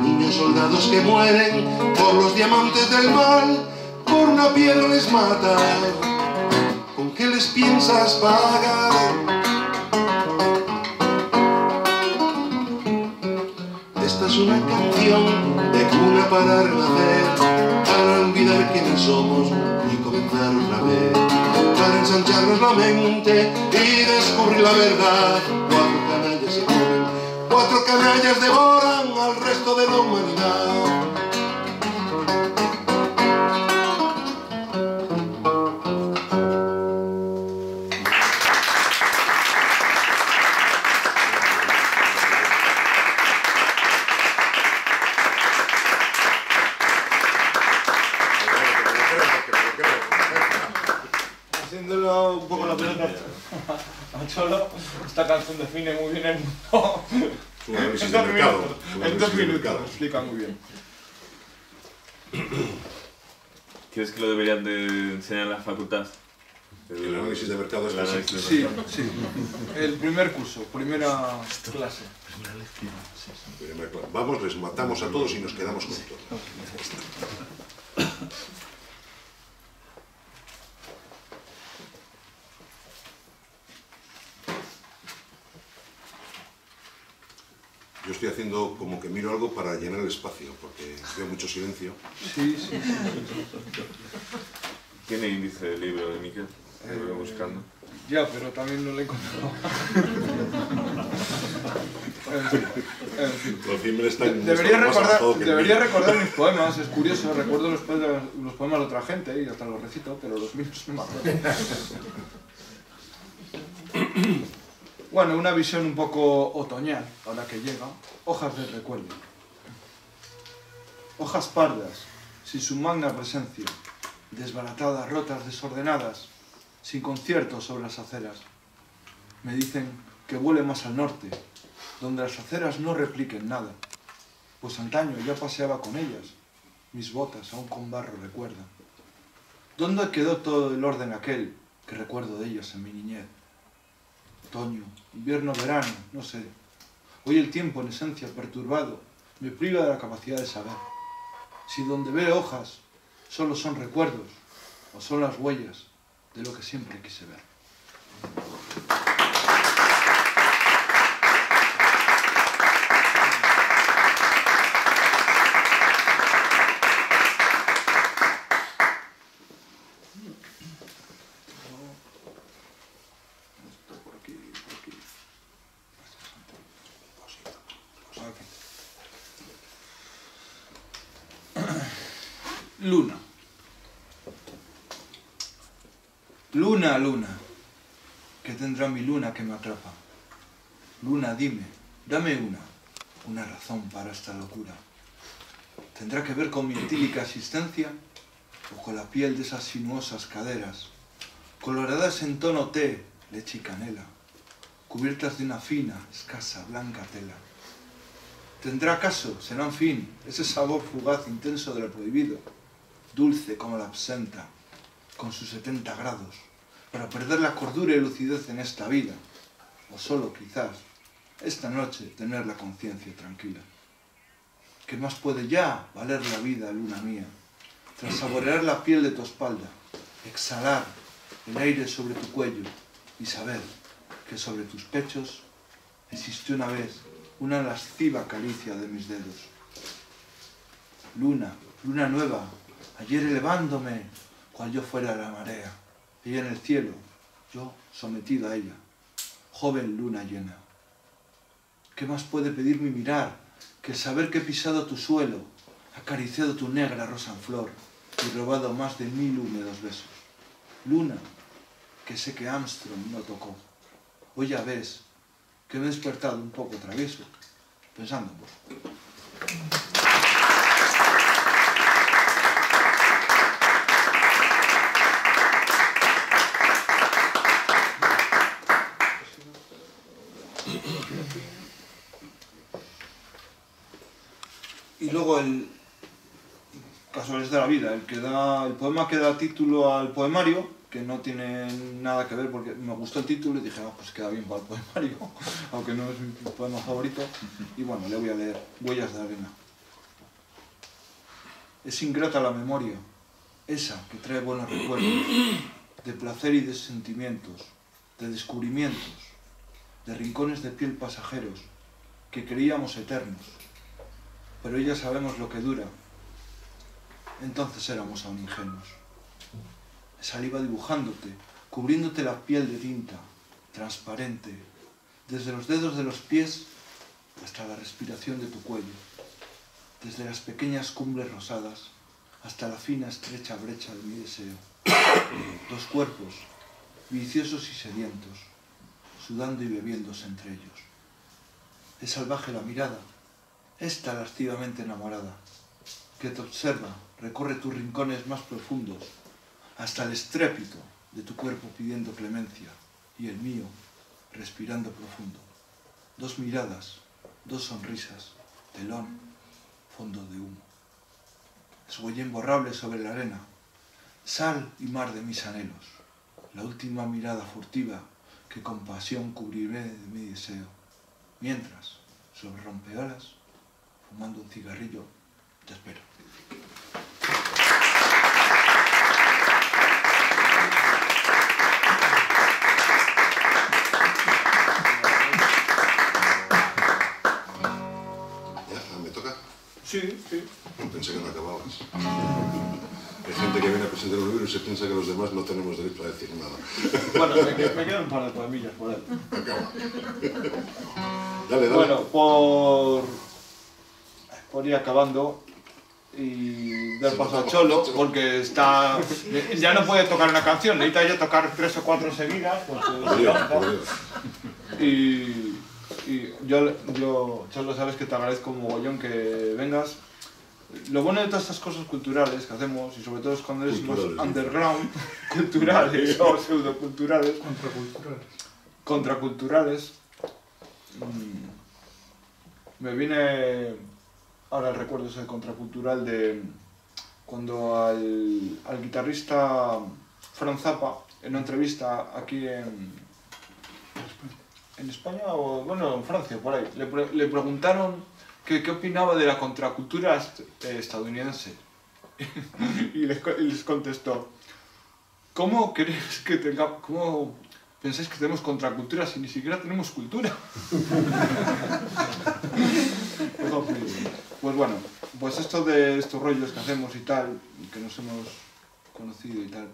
Niños soldados que mueren por los diamantes del mal, por una piedra les mata. ¿Con qué les piensas pagar? Es una canción de cuna para renacer, para olvidar quiénes somos y comenzar otra vez, para ensancharnos la mente y descubrir la verdad. Cuatro canallas se comen, cuatro canallas devoran al resto de la humanidad. Un poco la pelota a Cholo, esta canción define muy bien el mundo. En de dos mercado. minutos, en análisis dos de minutos, mercado. lo explica muy bien. ¿Crees que lo deberían de enseñar en la facultad? El análisis de mercado es análisis de Sí, sí. El primer curso, primera clase. Vamos, les matamos a todos y nos quedamos con Yo estoy haciendo como que miro algo para llenar el espacio, porque veo mucho silencio. Sí, sí. ¿Tiene índice el libro de Miquel? Lo voy Eh, buscando. Ya, pero también no lo he encontrado. en fin, en Debería recordar, debería recordar mis poemas, es curioso, recuerdo los poemas, los poemas de otra gente y hasta los recito, pero los míos no me acuerdo. Bueno, una visión un poco otoñal, ahora que llega, hojas del recuerdo. Hojas pardas, sin su magna presencia, desbaratadas, rotas, desordenadas, sin concierto sobre las aceras. Me dicen que vuele más al norte, donde las aceras no repliquen nada, pues antaño ya paseaba con ellas, mis botas aún con barro recuerdan. ¿Dónde quedó todo el orden aquel que recuerdo de ellas en mi niñez? Otoño, invierno, verano, no sé. Hoy el tiempo en esencia perturbado me priva de la capacidad de saber. Si donde veo hojas solo son recuerdos o son las huellas de lo que siempre quise ver. Esto por aquí, por aquí. Aquí. Luna. Luna, luna. ¿Qué tendrá mi luna que me atrapa? Luna, dime, dame una, una razón para esta locura. ¿Tendrá que ver con mi etílica existencia o con la piel de esas sinuosas caderas, coloradas en tono té, leche y canela, cubiertas de una fina, escasa, blanca tela? ¿Tendrá acaso, será en fin, ese sabor fugaz intenso de lo prohibido, dulce como la absenta, con sus 70 grados, para perder la cordura y lucidez en esta vida, o solo, quizás, esta noche tener la conciencia tranquila? ¿Qué más puede ya valer la vida, luna mía, tras saborear la piel de tu espalda, exhalar el aire sobre tu cuello y saber que sobre tus pechos existió una vez una lasciva caricia de mis dedos? Luna, luna nueva, ayer elevándome, cual yo fuera la marea, ella en el cielo, yo sometido a ella, joven luna llena. ¿Qué más puede pedir mi mirar que el saber que he pisado tu suelo, acariciado tu negra rosa en flor y robado más de mil húmedos besos? Luna, que sé que Armstrong no tocó. Hoy ya ves que me he despertado un poco travieso, pensando en vos. Casualidades de la vida. El, que da, el poema que da título al poemario, que no tiene nada que ver porque me gustó el título y dije, ah, pues queda bien para el poemario, aunque no es mi poema favorito. Y bueno, le voy a leer Huellas de arena. Es ingrata la memoria, esa que trae buenos recuerdos, de placer y de sentimientos, de descubrimientos, de rincones de piel pasajeros, que creíamos eternos, pero ya sabemos lo que dura. Entonces éramos aún ingenuos. Saliva dibujándote, cubriéndote la piel de tinta, transparente, desde los dedos de los pies hasta la respiración de tu cuello, desde las pequeñas cumbres rosadas hasta la fina estrecha brecha de mi deseo. Dos cuerpos, viciosos y sedientos, sudando y bebiéndose entre ellos. Es salvaje la mirada, esta lascivamente enamorada, que te observa, recorre tus rincones más profundos, hasta el estrépito de tu cuerpo pidiendo clemencia y el mío respirando profundo. Dos miradas, dos sonrisas, telón, fondo de humo. Es huella imborrable sobre la arena, sal y mar de mis anhelos, la última mirada furtiva que con pasión cubriré de mi deseo, mientras, sobre rompeolas, fumando un cigarrillo, te espero. ¿Ya? ¿Me toca? Sí, sí. Pensé que no acababas. Hay gente que viene a presentar un libro y se piensa que los demás no tenemos derecho a decir nada. Bueno, me, que- me quedan un par de poemillas por ahí. Dale, dale. Bueno, por, por ir acabando y dar paso a Cholo, porque está ya no puede tocar una canción, necesita ya tocar tres o cuatro seguidas. Por Porque, y, y yo, yo, Cholo, sabes que te agradezco un mogollón que vengas. Lo bueno de todas estas cosas culturales que hacemos, y sobre todo es cuando eres más Culturales. underground, culturales o pseudoculturales, Contracultural. contraculturales, mm, me viene ahora el recuerdo ese contracultural de cuando al, al guitarrista Fran Zappa, en una entrevista aquí en, en España o bueno, en Francia, por ahí, le, pre- le preguntaron qué opinaba de la contracultura eh, estadounidense. y, les, les contestó, ¿cómo queréis que tenga, cómo pensáis que tenemos contracultura si ni siquiera tenemos cultura? Pues, bueno, pues esto de estos rollos que hacemos y tal, que nos hemos conocido y tal,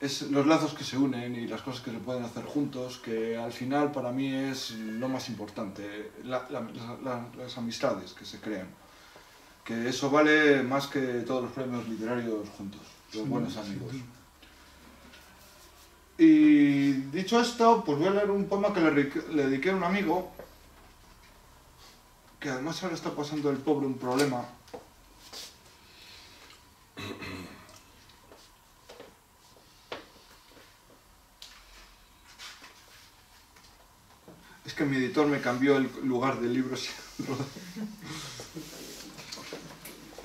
es los lazos que se unen y las cosas que se pueden hacer juntos, que al final para mí es lo más importante, la- la- la- las amistades que se crean. Que eso vale más que todos los premios literarios juntos, los buenos amigos. Y dicho esto, pues voy a leer un poema que le, le dediqué a un amigo, que además ahora está pasando el pobre un problema. Es que mi editor me cambió el lugar del libro.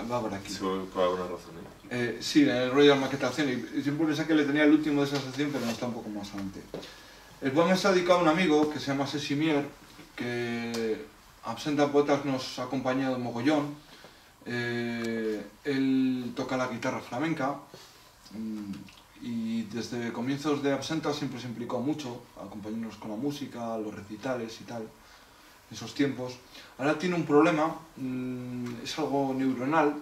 Va por aquí. Por alguna razón, ¿eh? Eh, sí, en el rollo de la maquetación. Y y siempre pensé que le tenía el último de esa sección, pero no está un poco más adelante. El poema está dedicado a un amigo que se llama Sesimier, que Absenta Poetas nos ha acompañado mogollón. Eh, él toca la guitarra flamenca mm, y desde comienzos de Absenta siempre se implicó mucho, acompañándonos con la música, los recitales y tal, esos tiempos. Ahora tiene un problema, mm, es algo neuronal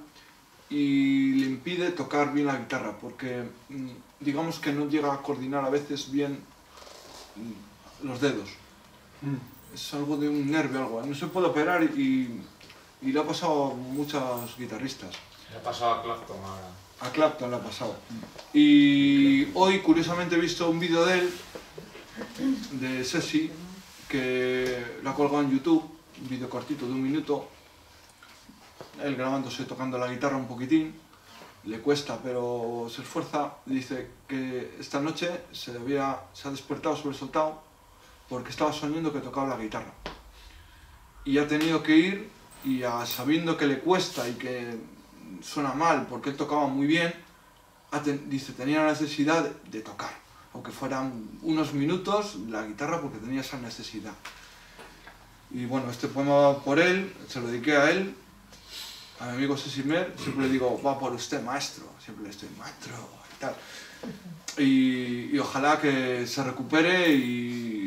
y le impide tocar bien la guitarra porque mm, digamos que no llega a coordinar a veces bien los dedos. Es algo de un nervio, algo. No se puede operar y, y le ha pasado a muchos guitarristas. Le ha pasado a Clapton ahora. A Clapton le ha pasado. Y hoy, curiosamente, he visto un vídeo de él, de Sesi, que lo ha colgado en YouTube, un vídeo cortito de un minuto, él grabándose tocando la guitarra un poquitín, le cuesta, pero se esfuerza. Dice que esta noche se, había, se ha despertado sobresaltado porque estaba soñando que tocaba la guitarra. Y ha tenido que ir y a- sabiendo que le cuesta y que suena mal porque él tocaba muy bien, dice, tenía la necesidad de, tocar, aunque fueran unos minutos la guitarra porque tenía esa necesidad. Y bueno, este poema va por él, se lo dediqué a él, a mi amigo Sesimer, siempre le digo, va por usted maestro, siempre le estoy maestro y tal. Y, y ojalá que se recupere y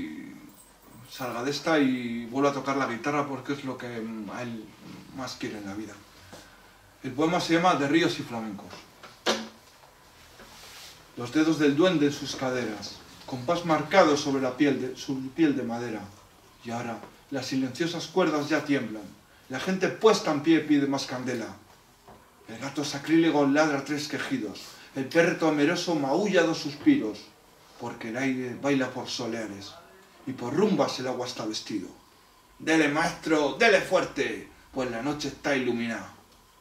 salga de esta y vuelva a tocar la guitarra porque es lo que a él más quiere en la vida. El poema se llama De ríos y flamencos. Los dedos del duende en sus caderas, compás marcado sobre la piel de, su piel de madera. Y ahora las silenciosas cuerdas ya tiemblan. La gente puesta en pie pide más candela. El gato sacrílego ladra tres quejidos. El perro temeroso maulla dos suspiros. Porque el aire baila por soleares. Y por rumbas el agua está vestido. Dele maestro, dele fuerte, pues la noche está iluminada.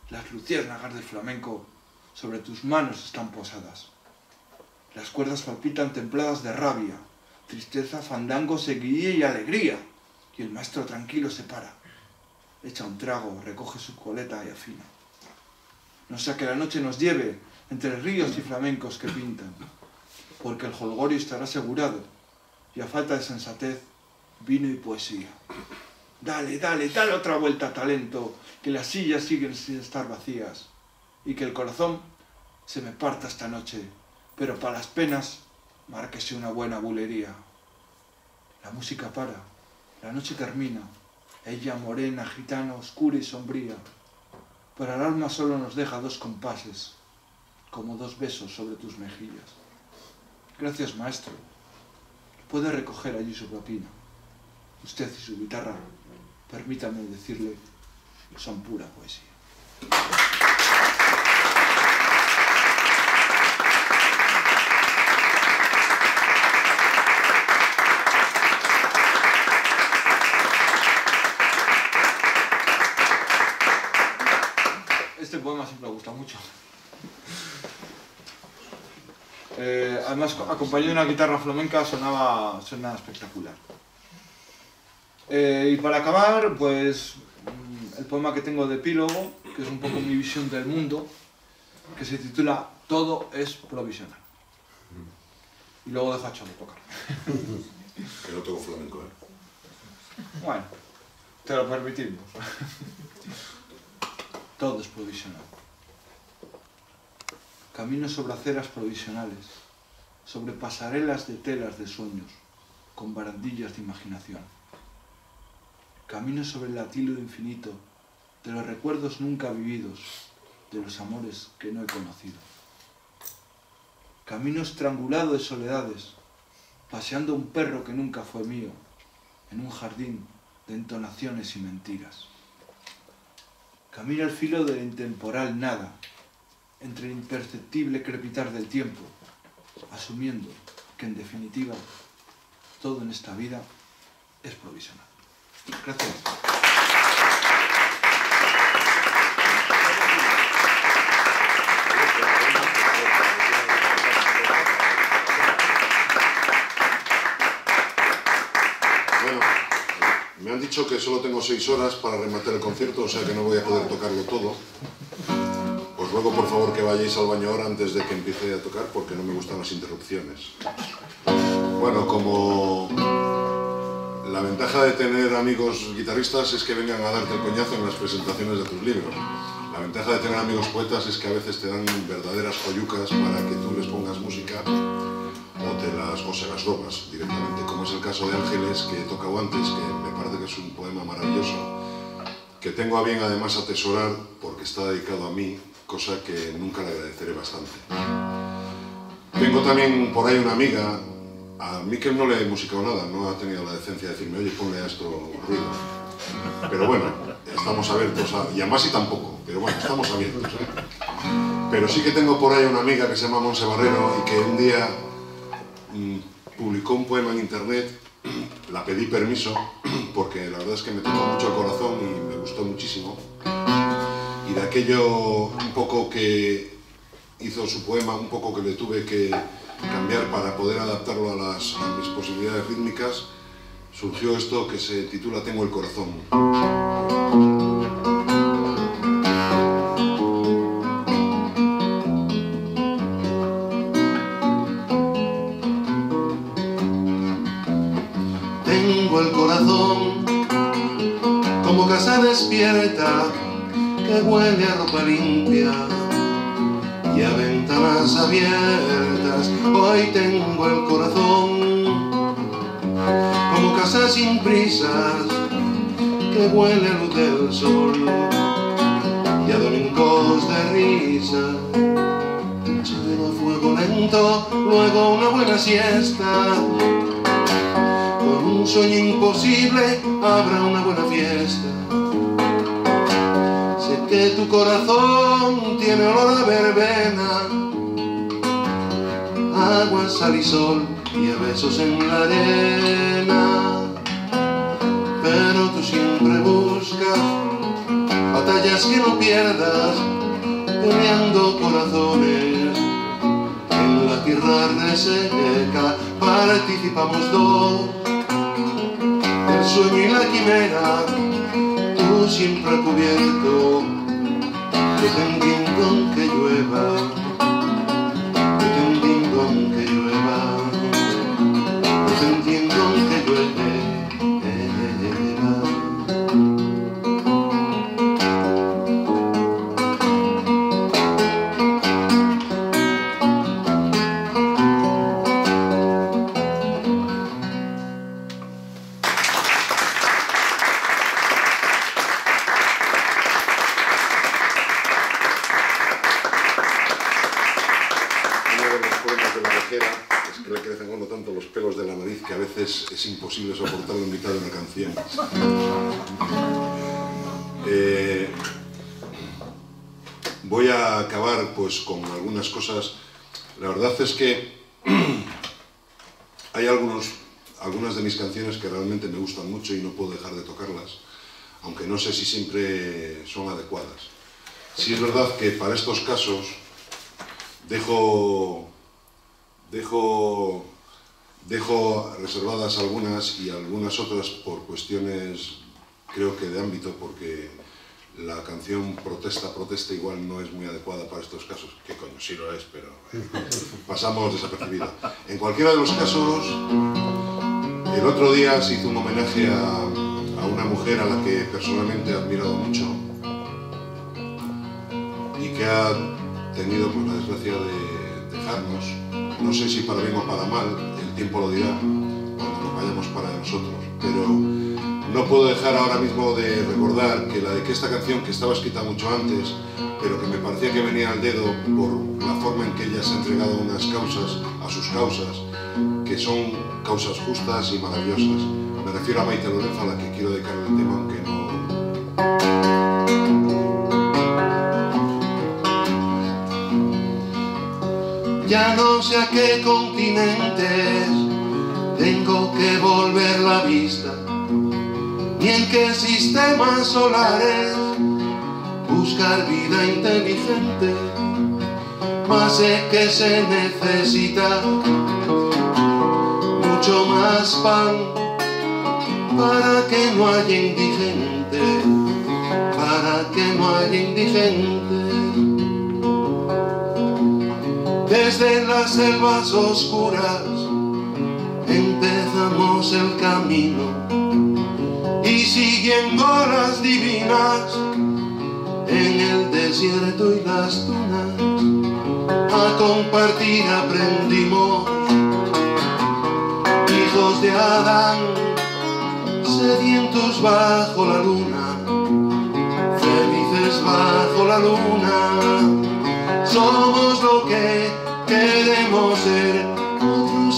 Las luciérnagas del flamenco sobre tus manos están posadas. Las cuerdas palpitan templadas de rabia, tristeza, fandango, seguidilla y alegría. Y el maestro tranquilo se para, echa un trago, recoge su coleta y afina. No sea que la noche nos lleve entre ríos y flamencos que pintan, porque el holgorio estará asegurado y a falta de sensatez, vino y poesía. Dale, dale, dale otra vuelta, talento, que las sillas siguen sin estar vacías y que el corazón se me parta esta noche, pero para las penas márquese una buena bulería. La música para, la noche termina, ella morena, gitana, oscura y sombría, pero el alma solo nos deja dos compases, como dos besos sobre tus mejillas. Gracias, maestro. Puede recoger allí su propina. Usted y su guitarra, permítame decirle son pura poesía. Este poema siempre me gusta mucho. Eh, además, acompañado de una guitarra flamenca, sonaba, sonaba espectacular. Eh, y para acabar, pues el poema que tengo de epílogo, que es un poco mi visión del mundo, que se titula Todo es provisional. Y luego dejo a Chavo tocar. Que no toco flamenco, ¿eh? Bueno, te lo permitimos. Todo es provisional. Camino sobre aceras provisionales, sobre pasarelas de telas de sueños, con barandillas de imaginación Camino sobre el latilo infinito de los recuerdos nunca vividos, de los amores que no he conocido. Camino estrangulado de soledades, paseando un perro que nunca fue mío, en un jardín de entonaciones y mentiras. Camino al filo del intemporal nada, entre el imperceptible crepitar del tiempo, asumiendo que en definitiva todo en esta vida es provisional. Gracias. Bueno, me han dicho que solo tengo seis horas para rematar el concierto, o sea que no voy a poder tocarlo todo. Os ruego por favor que vayáis al baño ahora antes de que empiece a tocar porque no me gustan las interrupciones. Bueno, como la ventaja de tener amigos guitarristas es que vengan a darte el coñazo en las presentaciones de tus libros. La ventaja de tener amigos poetas es que a veces te dan verdaderas joyucas para que tú les pongas música o, te las, o se las robas directamente, como es el caso de Ángeles, que he tocado antes, que me parece que es un poema maravilloso, que tengo a bien además atesorar porque está dedicado a mí, cosa que nunca le agradeceré bastante. Tengo también por ahí una amiga a Miquel no le he musicado nada, no ha tenido la decencia de decirme, oye, ponle a esto ruido. Pero bueno, estamos abiertos. Y a Masi tampoco, pero bueno, estamos abiertos. ¿eh? Pero sí que tengo por ahí una amiga que se llama Monse Barrero y que un día mm, publicó un poema en internet, la pedí permiso, porque la verdad es que me tocó mucho el corazón y me gustó muchísimo y de aquello un poco que hizo su poema, un poco que le tuve que cambiar para poder adaptarlo a, las, mis posibilidades rítmicas, surgió esto que se titula Tengo el corazón. Tengo el corazón como casa despierta que huele a ropa limpia y a ventanas abiertas. Hoy tengo el corazón como casa sin prisas, que huele a luz del sol y a domingos de risa. Llevo fuego lento, luego una buena siesta. Con un sueño imposible habrá una buena fiesta. Tu corazón tiene olor a verbena, agua, sal y sol y a besos en la arena. Pero tú siempre buscas batallas que no pierdas, peleando corazones. En la tierra reseca participamos dos, el sueño y la quimera, tú siempre cubierto. Yo te entiendo aunque llueva, veces es imposible soportarlo en mitad de una canción. Eh, voy a acabar pues con algunas cosas. La verdad es que hay algunos, algunas de mis canciones que realmente me gustan mucho y no puedo dejar de tocarlas, aunque no sé si siempre son adecuadas. Sí es verdad que para estos casos dejo, dejo, dejo reservadas algunas y algunas otras por cuestiones, creo que de ámbito, porque la canción Protesta, Protesta igual no es muy adecuada para estos casos. Que coño, sí lo es, pero eh, pasamos desapercibida. En cualquiera de los casos, el otro día se hizo un homenaje a, a una mujer a la que personalmente he admirado mucho y que ha tenido pues, la desgracia de dejarnos. No sé si para bien o para mal, tiempo lo dirá cuando nos vayamos para nosotros. Pero no puedo dejar ahora mismo de recordar que la de que esta canción, que estaba escrita mucho antes, pero que me parecía que venía al dedo por la forma en que ella se ha entregado unas causas, a sus causas, que son causas justas y maravillosas. Me refiero a Maite Lorenzo, a la que quiero dedicar el tema, aunque no, Ya no sé a qué continentes tengo que volver la vista, ni en qué sistemas solares buscar vida inteligente, más sé que se necesita mucho más pan para que no haya indigente, para que no haya indigente. Desde las selvas oscuras empezamos el camino. Y siguiendo las divinas en el desierto y las dunas a compartir aprendimos. Hijos de Adán sedientos bajo la luna felices bajo la luna. Somos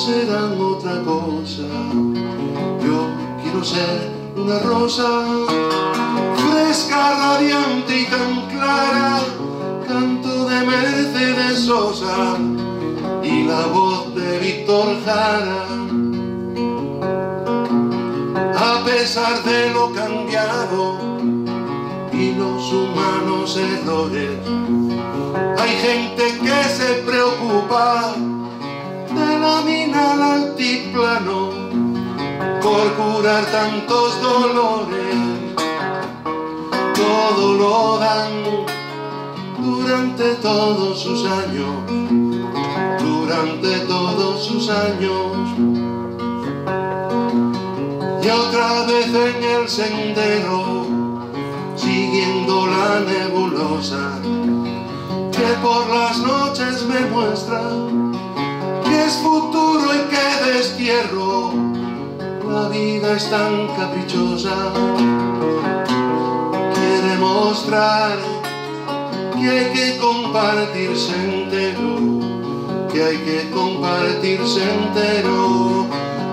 serán otra cosa. Yo quiero ser una rosa, fresca, radiante y tan clara, canto de Mercedes Sosa y la voz de Víctor Jara. A pesar de lo cambiado y los humanos errores, hay gente que se preocupa de la mina al altiplano por curar tantos dolores. Todo lo dan durante todos sus años, durante todos sus años. Y otra vez en el sendero siguiendo la nebulosa que por las noches me muestra es futuro y que destierro. La vida es tan caprichosa, quiere mostrar que hay que compartirse entero, que hay que compartirse entero.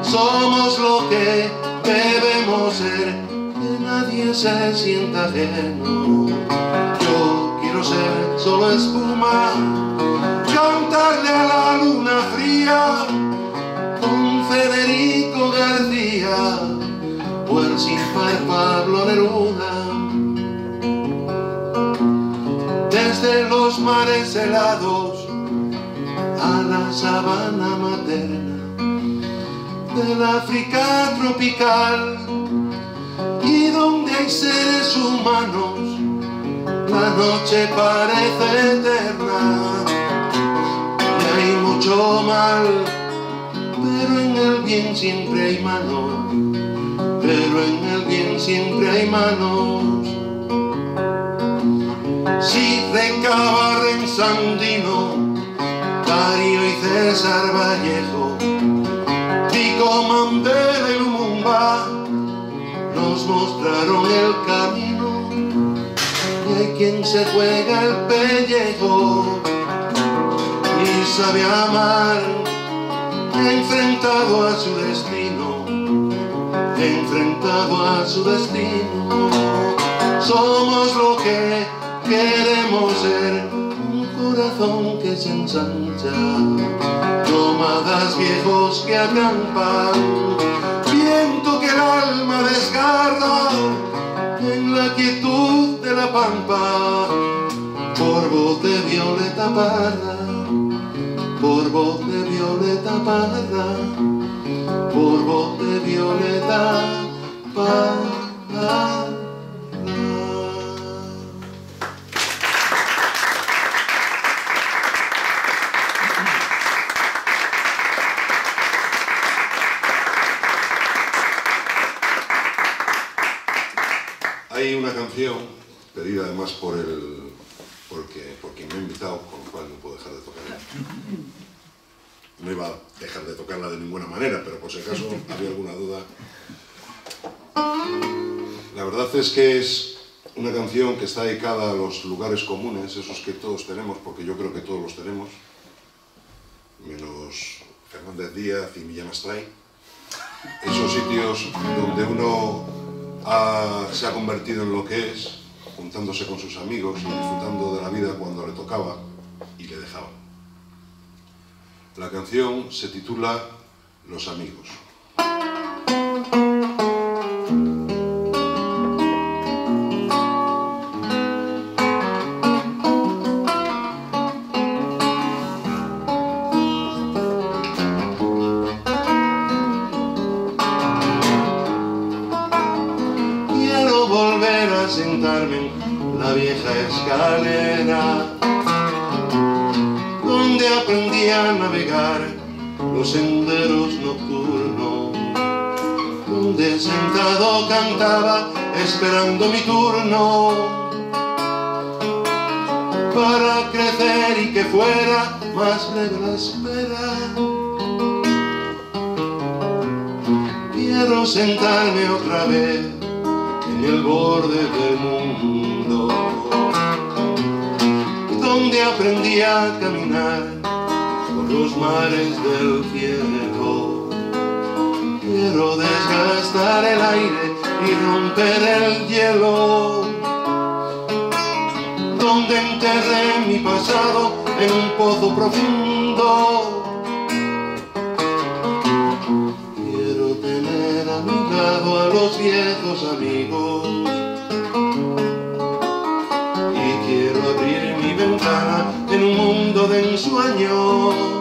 Somos lo que debemos ser, que nadie se sienta ajeno. Yo quiero ser solo espuma, cantarle a la luna fría con Federico García o el par Pablo Neruda. Desde los mares helados a la sabana materna del África tropical y donde hay seres humanos la noche parece eterna hay mucho mal pero en el bien siempre hay mano pero en el bien siempre hay manos. Si recabar en Sandino Darío y César Vallejo Pico Mandela y Lumumba nos mostraron el camino y hay quien se juega el pellejo sabe amar enfrentado a su destino enfrentado a su destino. Somos lo que queremos ser un corazón que se ensancha nómadas viejos que acampan viento que el alma desgarra en la quietud de la pampa por voz de Violeta Parra por voz de Violeta Parra por voz de Violeta Parra Hay una canción pedida además por el porque, por quien me ha invitado, con lo cual no puedo dejar de tocarla. No iba a dejar de tocarla de ninguna manera, pero por si acaso había alguna duda. La verdad es que es una canción que está dedicada a los lugares comunes, esos que todos tenemos, porque yo creo que todos los tenemos, menos Fernández Díaz y Millán Astray. Esos sitios donde uno ha- se ha convertido en lo que es, juntándose con sus amigos y disfrutando de la vida cuando le tocaba. La canción se titula Los amigos. Senderos nocturnos, donde sentado cantaba esperando mi turno. Para crecer y que fuera más leve la espera. Quiero sentarme otra vez en el borde del mundo, donde aprendí a caminar los mares del cielo. Quiero desgastar el aire y romper el hielo, donde enterré mi pasado en un pozo profundo. Quiero tener a mi lado a los viejos amigos y quiero abrir mi ventana en un mundo de ensueño.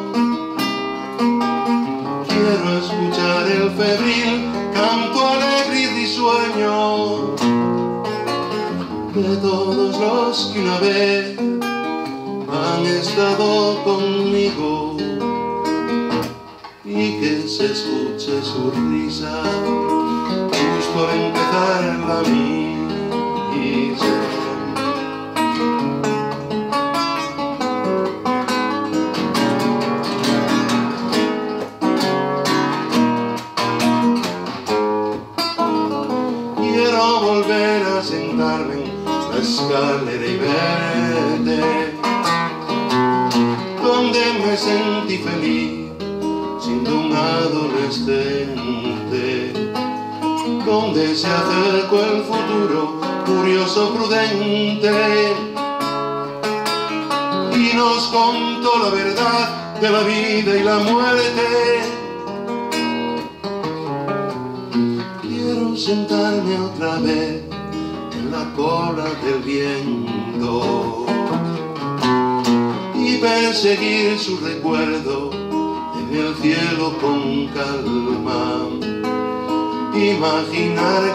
Que una vez han estado conmigo y que se escuche su risa justo al empezar la mía.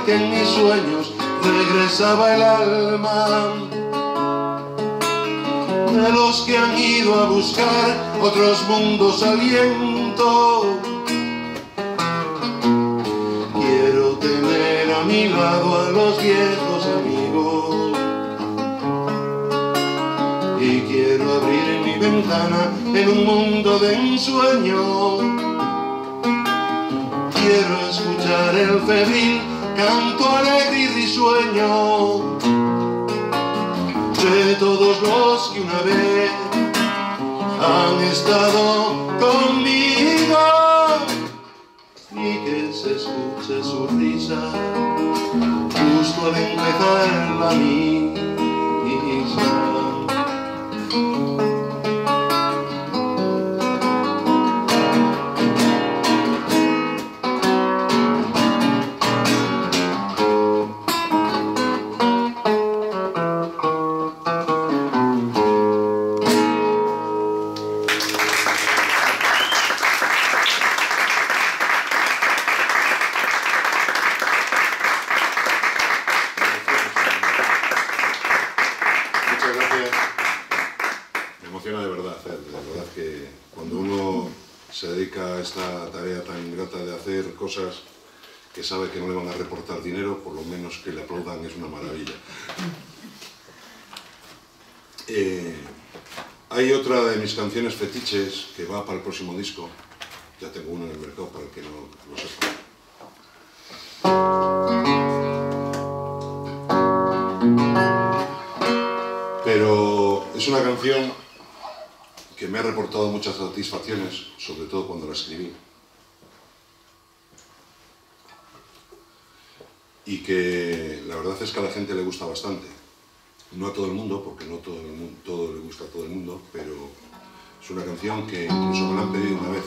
Que en mis sueños regresaba el alma de los que han ido a buscar otros mundos aliento. Quiero tener a mi lado a los viejos amigos y quiero abrir mi ventana en un mundo de ensueño. Quiero escuchar el febril canto alegre y risueño de todos los que una vez han estado conmigo y que se escuche su risa justo al empezar la misa. Canciones fetiches que va para el próximo disco. Ya tengo uno en el mercado para el que no lo sepa. Pero es una canción que me ha reportado muchas satisfacciones, sobre todo cuando la escribí. Y que la verdad es que a la gente le gusta bastante. No a todo el mundo, porque no todo, el mu- todo le gusta a todo el mundo, pero es una canción que incluso me la han pedido una vez.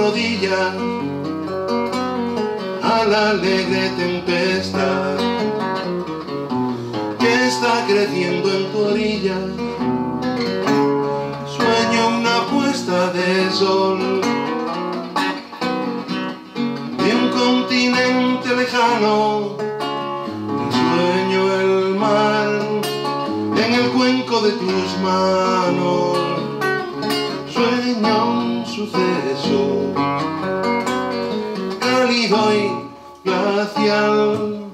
Rodillas a la alegre tempestad que está creciendo en tu orilla. Sueño una puesta de sol de un continente lejano. Sueño el mar en el cuenco de tus manos. Sueño un suceso cálido y glacial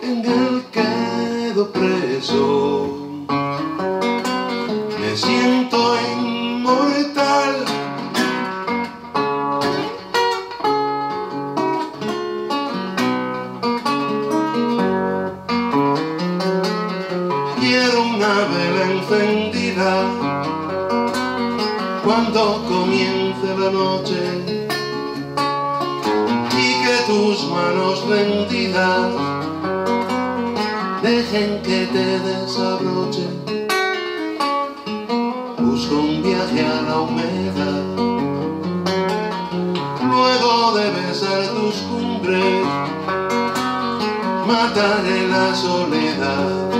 en el quedo preso. Me siento inmortal. Quiero una vela encendida cuando comience la noche te desabroche. Busco un viaje a la humedad. Luego de besar tus cumbres, mataré la soledad.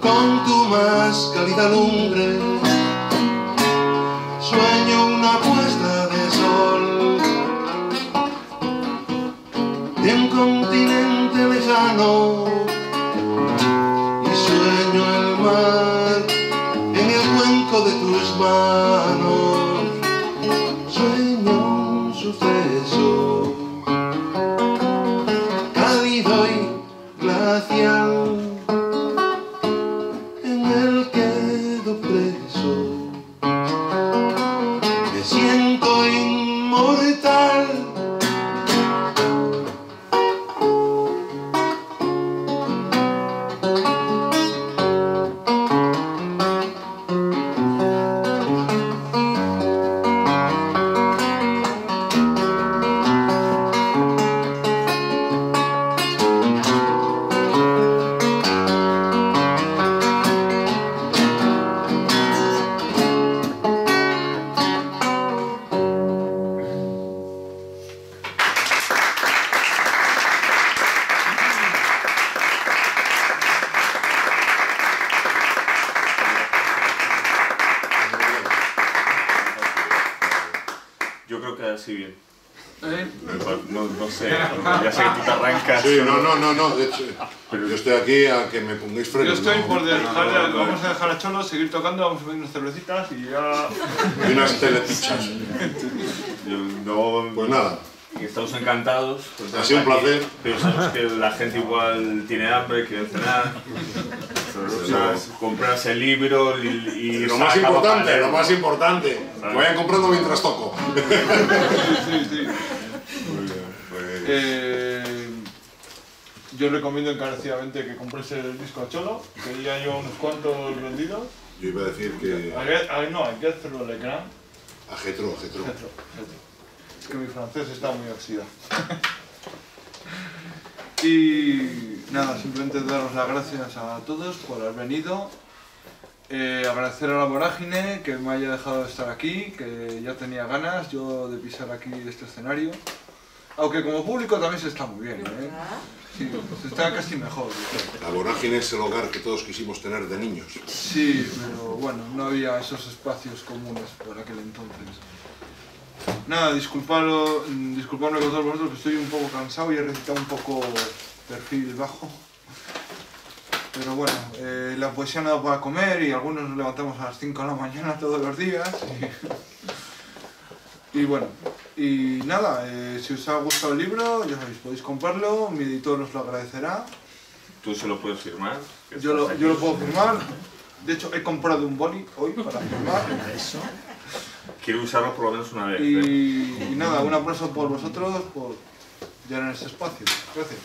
Con tu más cálida lumbre, sueño una puesta de sol de un continente lejano sé, ya sé que tú te arrancas. Sí, no, no, no, no, de hecho, yo estoy aquí a que me pongáis freno. Yo estoy no, por dejar, no, no, no, vamos a dejar a Cholo, seguir tocando, vamos a pedir unas cervecitas y ya... Y unas telepichas. Pues nada, Estamos encantados. pues, Ha sido un aquí, placer. Pero sabemos que la gente igual tiene hambre, quiere cenar. O sea, compras el libro y, y lo más importante, lo más importante, que vayan comprando mientras toco. Sí, sí. Eh, yo recomiendo encarecidamente que compres el disco a Cholo, que ya lleva unos cuantos vendidos. yo iba a decir que que- hay- no, hay que hacerlo al ecran. a Getro, a Getro. Es que mi francés está muy oxidado. y nada, simplemente daros las gracias a todos por haber venido. Eh, agradecer a la vorágine que me haya dejado estar aquí, que ya tenía ganas yo de pisar aquí este escenario. Aunque como público también se está muy bien, ¿eh? Sí, se está casi mejor. La vorágine es el hogar que todos quisimos tener de niños. Sí, pero bueno, no había esos espacios comunes por aquel entonces. Nada, disculpalo, mm, disculpadme con todos vosotros que estoy un poco cansado y he recitado un poco perfil bajo. Pero bueno, eh, la poesía no da para comer y algunos nos levantamos a las 5 de la mañana todos los días. Y, y bueno, y nada, eh, si os ha gustado el libro, ya sabéis, podéis comprarlo, mi editor os lo agradecerá. Tú se lo puedes firmar. Yo lo, yo lo puedo firmar. De hecho, he comprado un boli hoy para firmar. Quiero usarlo por lo menos una vez. ¿eh? Y, y nada, un aplauso por vosotros por llenar este espacio. Gracias.